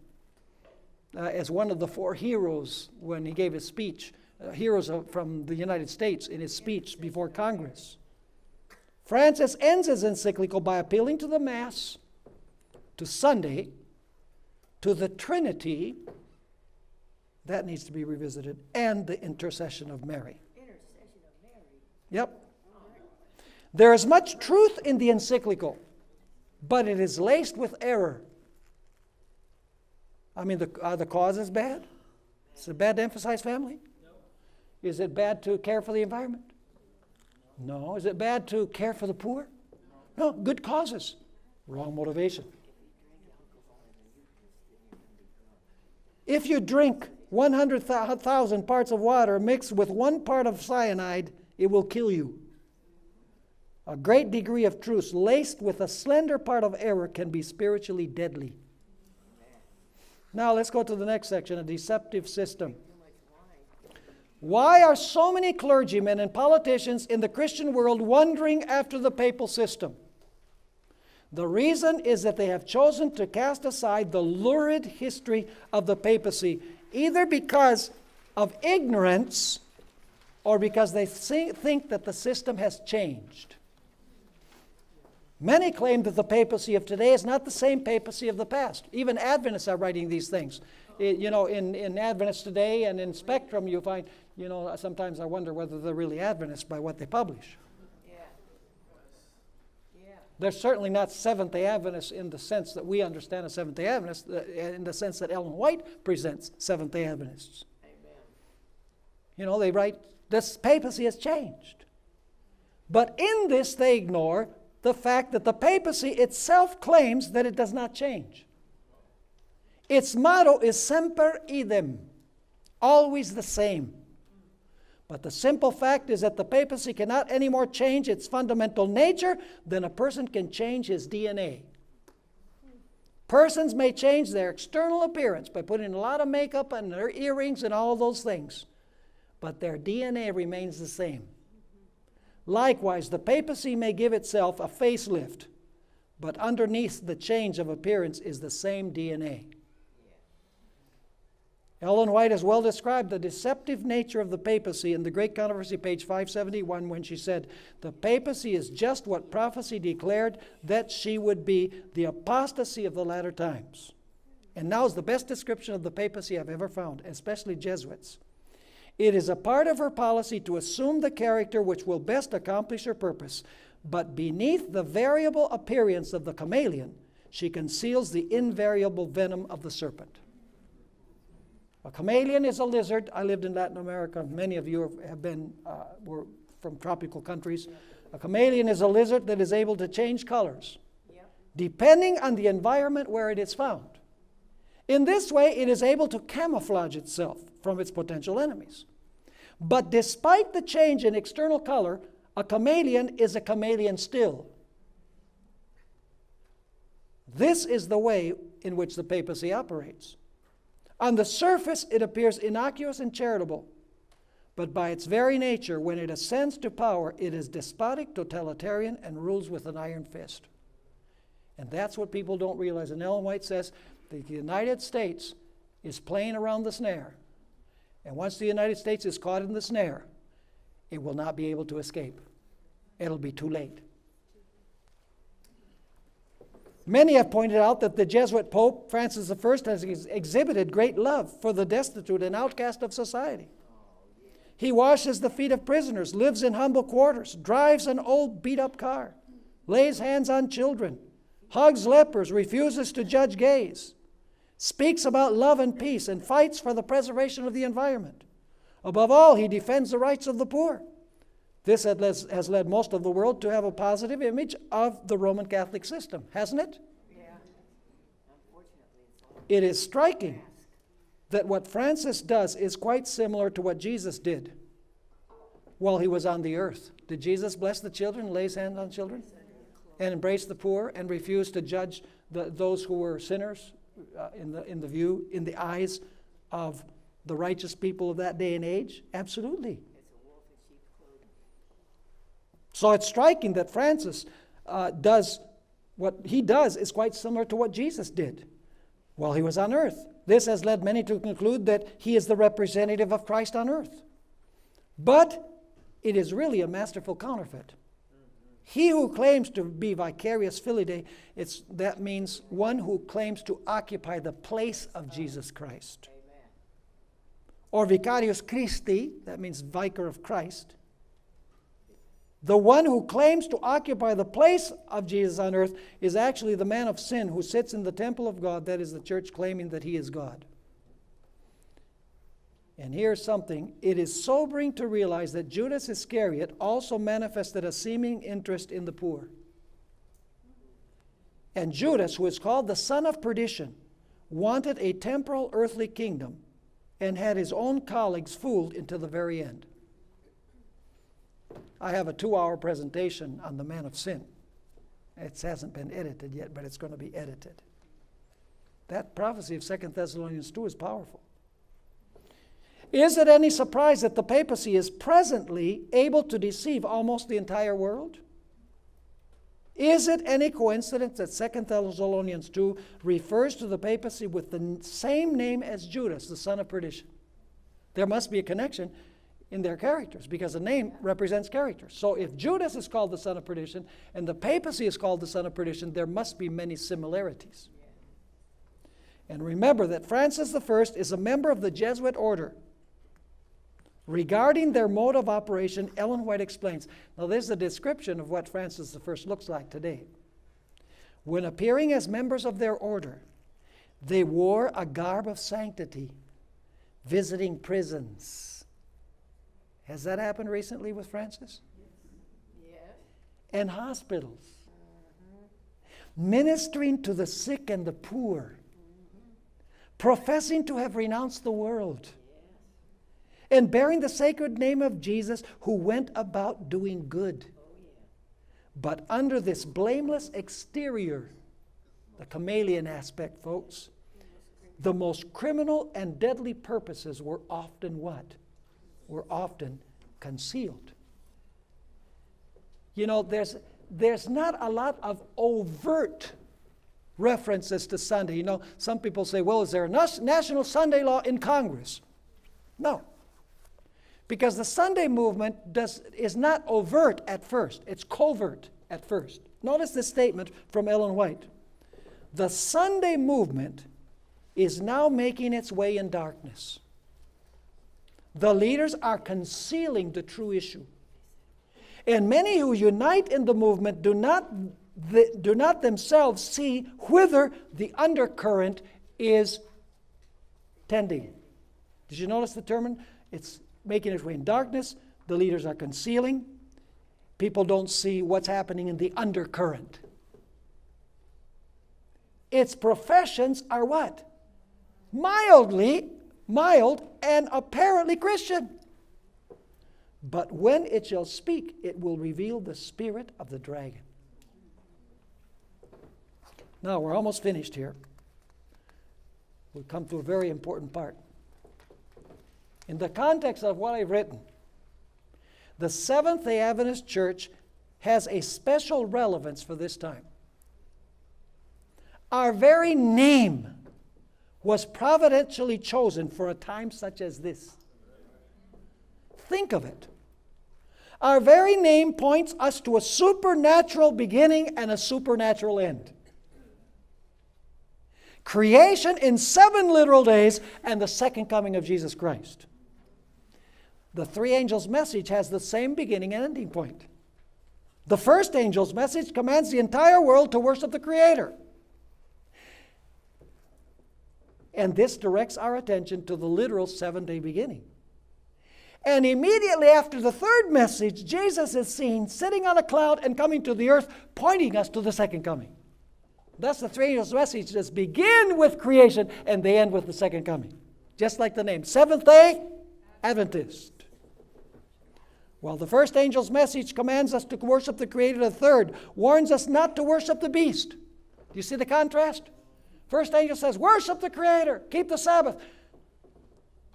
uh, as one of the four heroes when he gave his speech uh, heroes from the United States in his speech before Congress. Francis ends his encyclical by appealing to the Mass, to Sunday, to the Trinity, that needs to be revisited, and the intercession of Mary. Intercession of Mary. Yep. There is much truth in the encyclical, but it is laced with error. I mean, the, are the causes bad? Is it bad to emphasize family? Is it bad to care for the environment? No. Is it bad to care for the poor? No. Good causes. Wrong motivation. If you drink 100,000 parts of water mixed with one part of cyanide, it will kill you. A great degree of truth laced with a slender part of error can be spiritually deadly. Now let's go to the next section a deceptive system. Why are so many clergymen and politicians in the Christian world wandering after the papal system? The reason is that they have chosen to cast aside the lurid history of the papacy, either because of ignorance or because they think that the system has changed. Many claim that the papacy of today is not the same papacy of the past. Even Adventists are writing these things. It, you know, in, in Adventists today and in Spectrum, you find you know, sometimes I wonder whether they're really Adventists by what they publish. Yeah. Yeah. They're certainly not Seventh day Adventists in the sense that we understand a Seventh day Adventist, uh, in the sense that Ellen White presents Seventh day Adventists. Amen. You know, they write, this papacy has changed. But in this, they ignore the fact that the papacy itself claims that it does not change. Its motto is semper idem, always the same. But the simple fact is that the papacy cannot anymore change its fundamental nature than a person can change his DNA. Persons may change their external appearance by putting a lot of makeup and their earrings and all those things, but their DNA remains the same. Likewise, the papacy may give itself a facelift, but underneath the change of appearance is the same DNA. Ellen White has well described the deceptive nature of the papacy in the Great Controversy, page 571, when she said, The papacy is just what prophecy declared that she would be the apostasy of the latter times. And now is the best description of the papacy I've ever found, especially Jesuits. It is a part of her policy to assume the character which will best accomplish her purpose, but beneath the variable appearance of the chameleon, she conceals the invariable venom of the serpent. A chameleon is a lizard. I lived in Latin America. Many of you have been uh, were from tropical countries. A chameleon is a lizard that is able to change colors depending on the environment where it is found. In this way, it is able to camouflage itself from its potential enemies. But despite the change in external color, a chameleon is a chameleon still. This is the way in which the papacy operates. On the surface, it appears innocuous and charitable, but by its very nature, when it ascends to power, it is despotic, totalitarian, and rules with an iron fist. And that's what people don't realize. And Ellen White says the United States is playing around the snare. And once the United States is caught in the snare, it will not be able to escape. It'll be too late. Many have pointed out that the Jesuit Pope Francis I has exhibited great love for the destitute and outcast of society. He washes the feet of prisoners, lives in humble quarters, drives an old beat up car, lays hands on children, hugs lepers, refuses to judge gays, speaks about love and peace, and fights for the preservation of the environment. Above all, he defends the rights of the poor. This has led most of the world to have a positive image of the Roman Catholic system, hasn't it? Yeah. It is striking that what Francis does is quite similar to what Jesus did while he was on the earth. Did Jesus bless the children, lay his hands on children, and embrace the poor, and refuse to judge the, those who were sinners uh, in, the, in the view, in the eyes of the righteous people of that day and age? Absolutely. So it's striking that Francis uh, does what he does is quite similar to what Jesus did while he was on earth. This has led many to conclude that he is the representative of Christ on earth. But it is really a masterful counterfeit. He who claims to be vicarius filii, it's, that means one who claims to occupy the place of Jesus Christ. Or vicarius Christi, that means vicar of Christ. The one who claims to occupy the place of Jesus on earth is actually the man of sin who sits in the temple of God, that is the church, claiming that he is God. And here's something it is sobering to realize that Judas Iscariot also manifested a seeming interest in the poor. And Judas, who is called the son of perdition, wanted a temporal earthly kingdom and had his own colleagues fooled into the very end. I have a two hour presentation on the man of sin. It hasn't been edited yet, but it's going to be edited. That prophecy of Second Thessalonians 2 is powerful. Is it any surprise that the papacy is presently able to deceive almost the entire world? Is it any coincidence that Second Thessalonians 2 refers to the papacy with the same name as Judas, the son of perdition? There must be a connection in their characters because the name represents characters. So if Judas is called the son of perdition and the papacy is called the son of perdition, there must be many similarities. And remember that Francis I is a member of the Jesuit order. Regarding their mode of operation, Ellen White explains. Now, this is a description of what Francis I looks like today. When appearing as members of their order, they wore a garb of sanctity, visiting prisons has that happened recently with Francis? Yes. And hospitals. Mm-hmm. Ministering to the sick and the poor. Mm-hmm. Professing to have renounced the world. Yes. And bearing the sacred name of Jesus, who went about doing good. But under this blameless exterior, the chameleon aspect, folks, the most criminal and deadly purposes were often what? Were often concealed. You know, there's, there's not a lot of overt references to Sunday. You know, some people say, well, is there a national Sunday law in Congress? No. Because the Sunday movement does, is not overt at first, it's covert at first. Notice this statement from Ellen White. The Sunday movement is now making its way in darkness. The leaders are concealing the true issue. And many who unite in the movement do not, do not themselves see whither the undercurrent is tending. Did you notice the term? It's making its way in darkness. The leaders are concealing. People don't see what's happening in the undercurrent. Its professions are what? Mildly, mild, and apparently Christian. But when it shall speak, it will reveal the spirit of the dragon. Now, we're almost finished here. We'll come to a very important part. In the context of what I've written, the Seventh day Adventist Church has a special relevance for this time. Our very name was providentially chosen for a time such as this. Think of it. Our very name points us to a supernatural beginning and a supernatural end. Creation in seven literal days and the second coming of Jesus Christ. The three angels' message has the same beginning and ending point. The first angel's message commands the entire world to worship the Creator. And this directs our attention to the literal seven day beginning. And immediately after the third message, Jesus is seen sitting on a cloud and coming to the earth, pointing us to the second coming. That's the three angels' message. Just begin with creation and they end with the second coming. Just like the name Seventh day Adventist. While the first angel's message commands us to worship the Creator, the third warns us not to worship the beast. Do you see the contrast? First angel says, Worship the Creator, keep the Sabbath.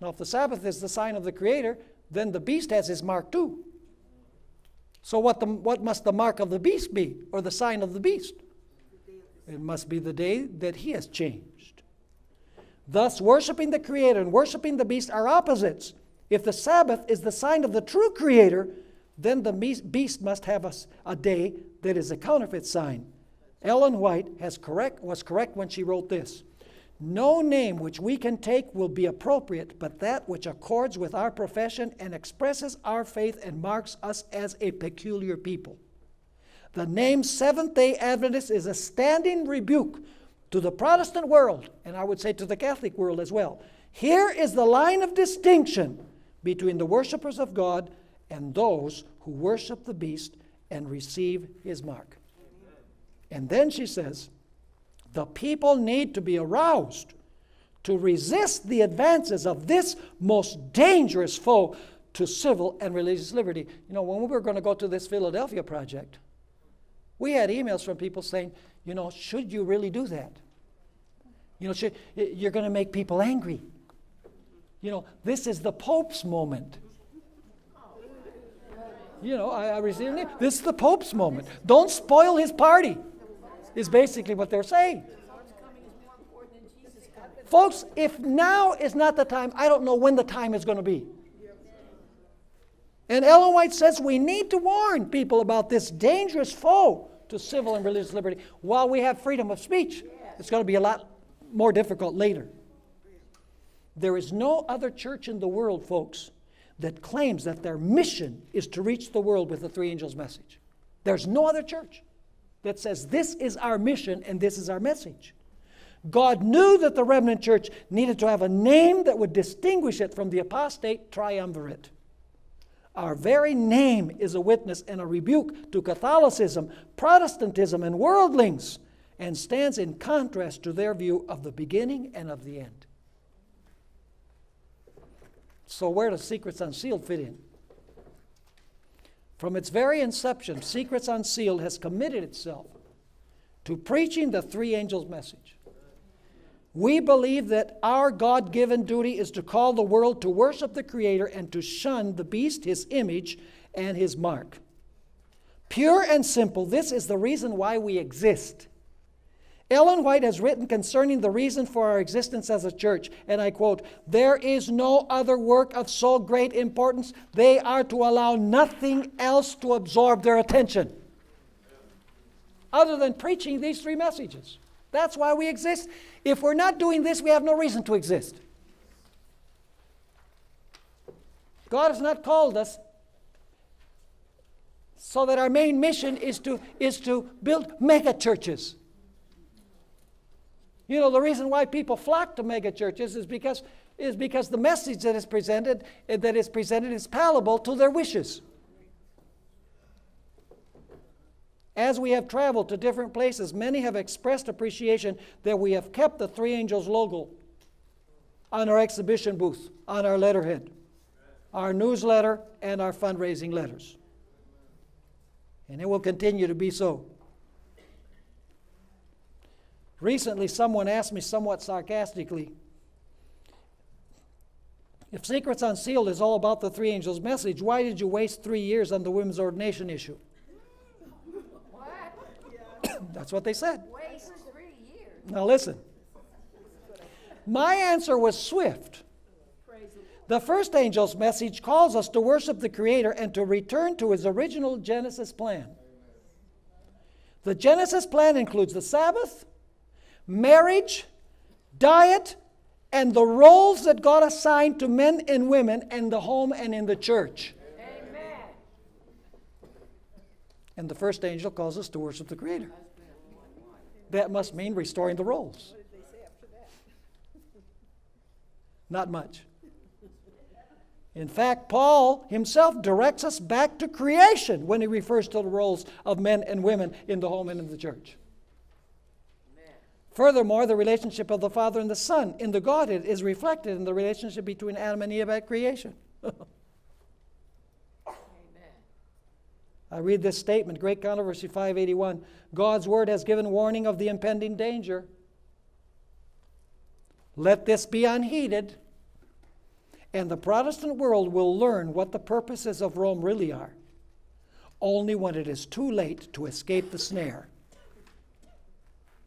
Now, if the Sabbath is the sign of the Creator, then the beast has his mark too. So, what, the, what must the mark of the beast be, or the sign of the beast? It must be the day that he has changed. Thus, worshiping the Creator and worshiping the beast are opposites. If the Sabbath is the sign of the true Creator, then the beast must have a, a day that is a counterfeit sign. Ellen White has correct, was correct when she wrote this No name which we can take will be appropriate, but that which accords with our profession and expresses our faith and marks us as a peculiar people. The name Seventh day Adventist is a standing rebuke to the Protestant world, and I would say to the Catholic world as well. Here is the line of distinction between the worshippers of God and those who worship the beast and receive his mark. And then she says, the people need to be aroused to resist the advances of this most dangerous foe to civil and religious liberty. You know, when we were going to go to this Philadelphia project, we had emails from people saying, you know, should you really do that? You know, should, you're going to make people angry. You know, this is the Pope's moment. You know, I, I received it. This is the Pope's moment. Don't spoil his party, is basically what they're saying. Folks, if now is not the time, I don't know when the time is going to be. And Ellen White says we need to warn people about this dangerous foe to civil and religious liberty while we have freedom of speech. It's going to be a lot more difficult later. There is no other church in the world, folks, that claims that their mission is to reach the world with the three angels' message. There's no other church that says this is our mission and this is our message. God knew that the remnant church needed to have a name that would distinguish it from the apostate triumvirate. Our very name is a witness and a rebuke to Catholicism, Protestantism, and worldlings, and stands in contrast to their view of the beginning and of the end. So, where does Secrets Unsealed fit in? From its very inception, Secrets Unsealed has committed itself to preaching the three angels' message. We believe that our God given duty is to call the world to worship the Creator and to shun the beast, his image, and his mark. Pure and simple, this is the reason why we exist. Ellen White has written concerning the reason for our existence as a church, and I quote, There is no other work of so great importance. They are to allow nothing else to absorb their attention other than preaching these three messages. That's why we exist. If we're not doing this, we have no reason to exist. God has not called us So that our main mission is to, is to build mega churches. You know, the reason why people flock to mega churches is because, is because the message that is presented eh, that is presented is palatable to their wishes. As we have traveled to different places, many have expressed appreciation that we have kept the Three Angels logo on our exhibition booth, on our letterhead, our newsletter, and our fundraising letters. And it will continue to be so. Recently, someone asked me somewhat sarcastically if Secrets Unsealed is all about the three angels' message, why did you waste three years on the women's ordination issue? What? That's what they said. Waste three years. Now listen. My answer was swift. The first angel's message calls us to worship the Creator and to return to his original Genesis plan. The Genesis plan includes the Sabbath, marriage, diet, and the roles that God assigned to men and women in the home and in the church. Amen. And the first angel calls us to worship the Creator. That must mean restoring the roles. Not much. In fact, Paul himself directs us back to creation when he refers to the roles of men and women in the home and in the church. Furthermore, the relationship of the Father and the Son in the Godhead is reflected in the relationship between Adam and Eve at creation. I read this statement, Great Controversy 581. God's word has given warning of the impending danger. Let this be unheeded, and the Protestant world will learn what the purposes of Rome really are, only when it is too late to escape the snare.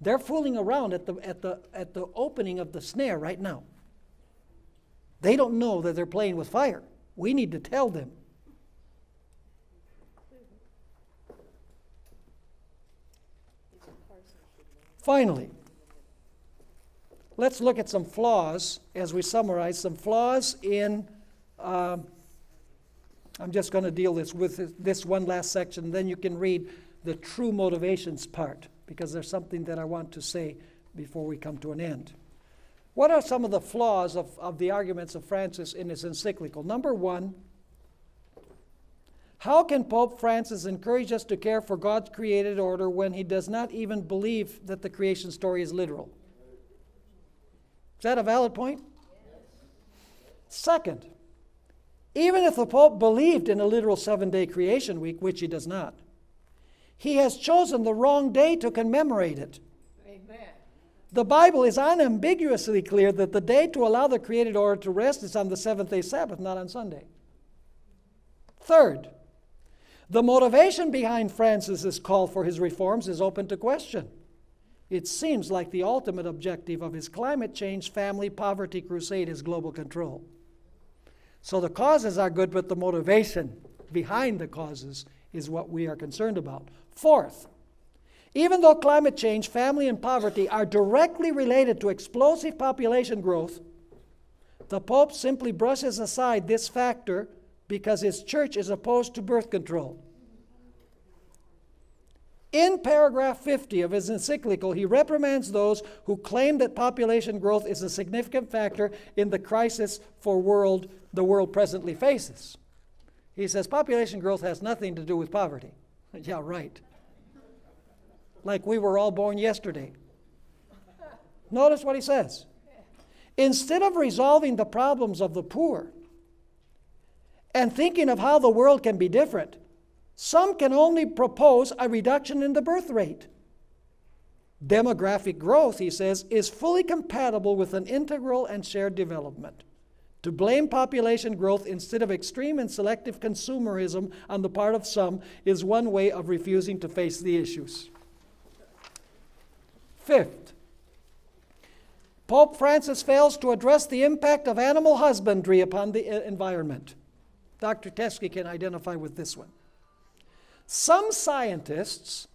They're fooling around at the, at, the, at the opening of the snare right now. They don't know that they're playing with fire. We need to tell them. Finally, let's look at some flaws as we summarize some flaws in. Um, I'm just going to deal this with this one last section, then you can read the true motivations part because there's something that I want to say before we come to an end. What are some of the flaws of, of the arguments of Francis in his encyclical? Number one, how can Pope Francis encourage us to care for God's created order when he does not even believe that the creation story is literal? Is that a valid point? Second, even if the Pope believed in a literal seven day creation week, which he does not, he has chosen the wrong day to commemorate it. Amen. The Bible is unambiguously clear that the day to allow the created order to rest is on the seventh day Sabbath, not on Sunday. Third, the motivation behind Francis's call for his reforms is open to question. It seems like the ultimate objective of his climate change family poverty crusade is global control. So the causes are good, but the motivation behind the causes is what we are concerned about. Fourth, even though climate change, family, and poverty are directly related to explosive population growth, the Pope simply brushes aside this factor because his church is opposed to birth control. In paragraph 50 of his encyclical, he reprimands those who claim that population growth is a significant factor in the crisis for world the world presently faces. He says population growth has nothing to do with poverty. yeah, right like we were all born yesterday. Notice what he says. Instead of resolving the problems of the poor and thinking of how the world can be different, some can only propose a reduction in the birth rate. Demographic growth, he says, is fully compatible with an integral and shared development. To blame population growth instead of extreme and selective consumerism on the part of some is one way of refusing to face the issues. Fifth, Pope Francis fails to address the impact of animal husbandry upon the uh, environment. Dr. Teskey can identify with this one. Some scientists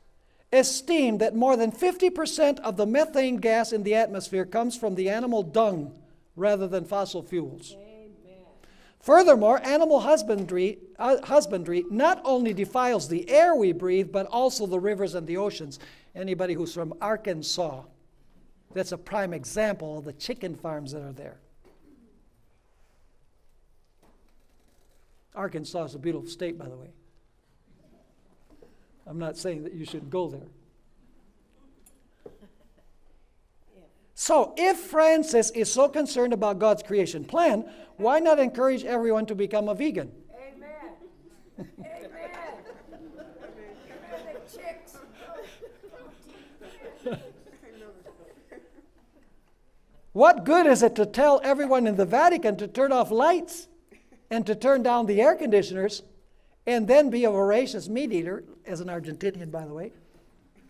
esteem that more than 50% of the methane gas in the atmosphere comes from the animal dung rather than fossil fuels. Furthermore, animal husbandry, uh, husbandry not only defiles the air we breathe, but also the rivers and the oceans. Anybody who's from Arkansas, that's a prime example of the chicken farms that are there. Arkansas is a beautiful state, by the way. I'm not saying that you should go there. So, if Francis is so concerned about God's creation plan, why not encourage everyone to become a vegan? Amen. Amen. what good is it to tell everyone in the Vatican to turn off lights and to turn down the air conditioners and then be a voracious meat eater, as an Argentinian, by the way?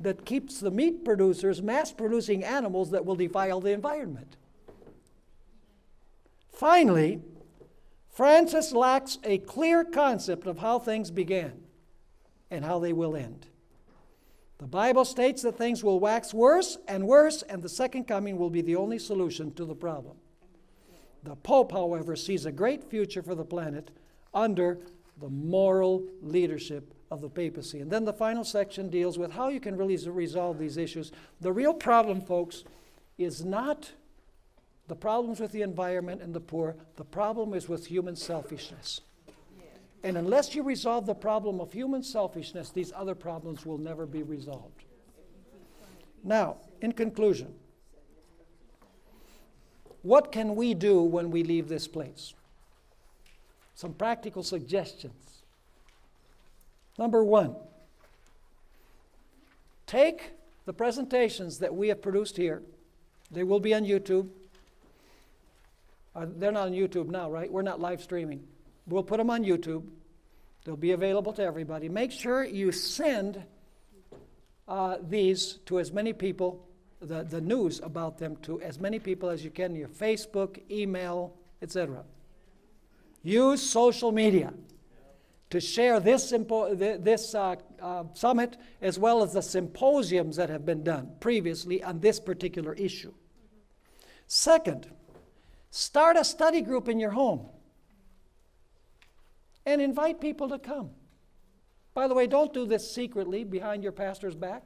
that keeps the meat producers mass producing animals that will defile the environment. Finally, Francis lacks a clear concept of how things began and how they will end. The Bible states that things will wax worse and worse, and the second coming will be the only solution to the problem. The Pope, however, sees a great future for the planet under the moral leadership of the papacy. And then the final section deals with how you can really resolve these issues. The real problem, folks, is not the problems with the environment and the poor, the problem is with human selfishness. And unless you resolve the problem of human selfishness, these other problems will never be resolved. Now, in conclusion, what can we do when we leave this place? Some practical suggestions. Number one, take the presentations that we have produced here. They will be on YouTube. Uh, they're not on YouTube now, right? We're not live streaming. We'll put them on YouTube. They'll be available to everybody. Make sure you send uh, these to as many people, the, the news about them to as many people as you can, your Facebook, email, etc. Use social media to share this, this uh, uh, summit as well as the symposiums that have been done previously on this particular issue. Second, start a study group in your home and invite people to come. By the way, don't do this secretly behind your pastor's back.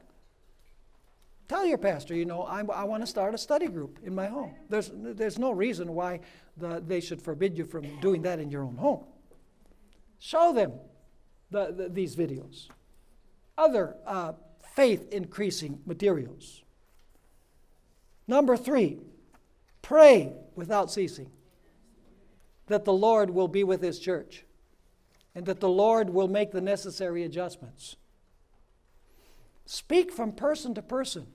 Tell your pastor, you know, I, I want to start a study group in my home. There's, there's no reason why the, they should forbid you from doing that in your own home. Show them the, the, these videos. Other uh, faith increasing materials. Number three, pray without ceasing that the Lord will be with His church and that the Lord will make the necessary adjustments. Speak from person to person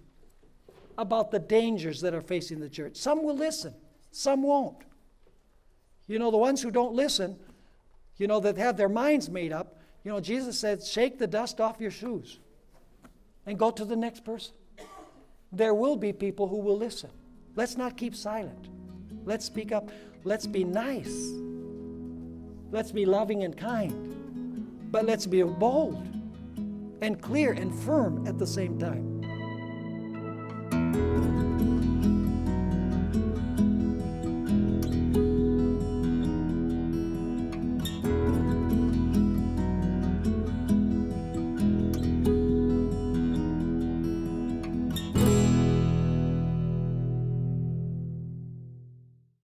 about the dangers that are facing the church. Some will listen, some won't. You know, the ones who don't listen you know, that have their minds made up, you know, Jesus said, shake the dust off your shoes and go to the next person. There will be people who will listen. Let's not keep silent. Let's speak up. Let's be nice. Let's be loving and kind, but let's be bold and clear and firm at the same time.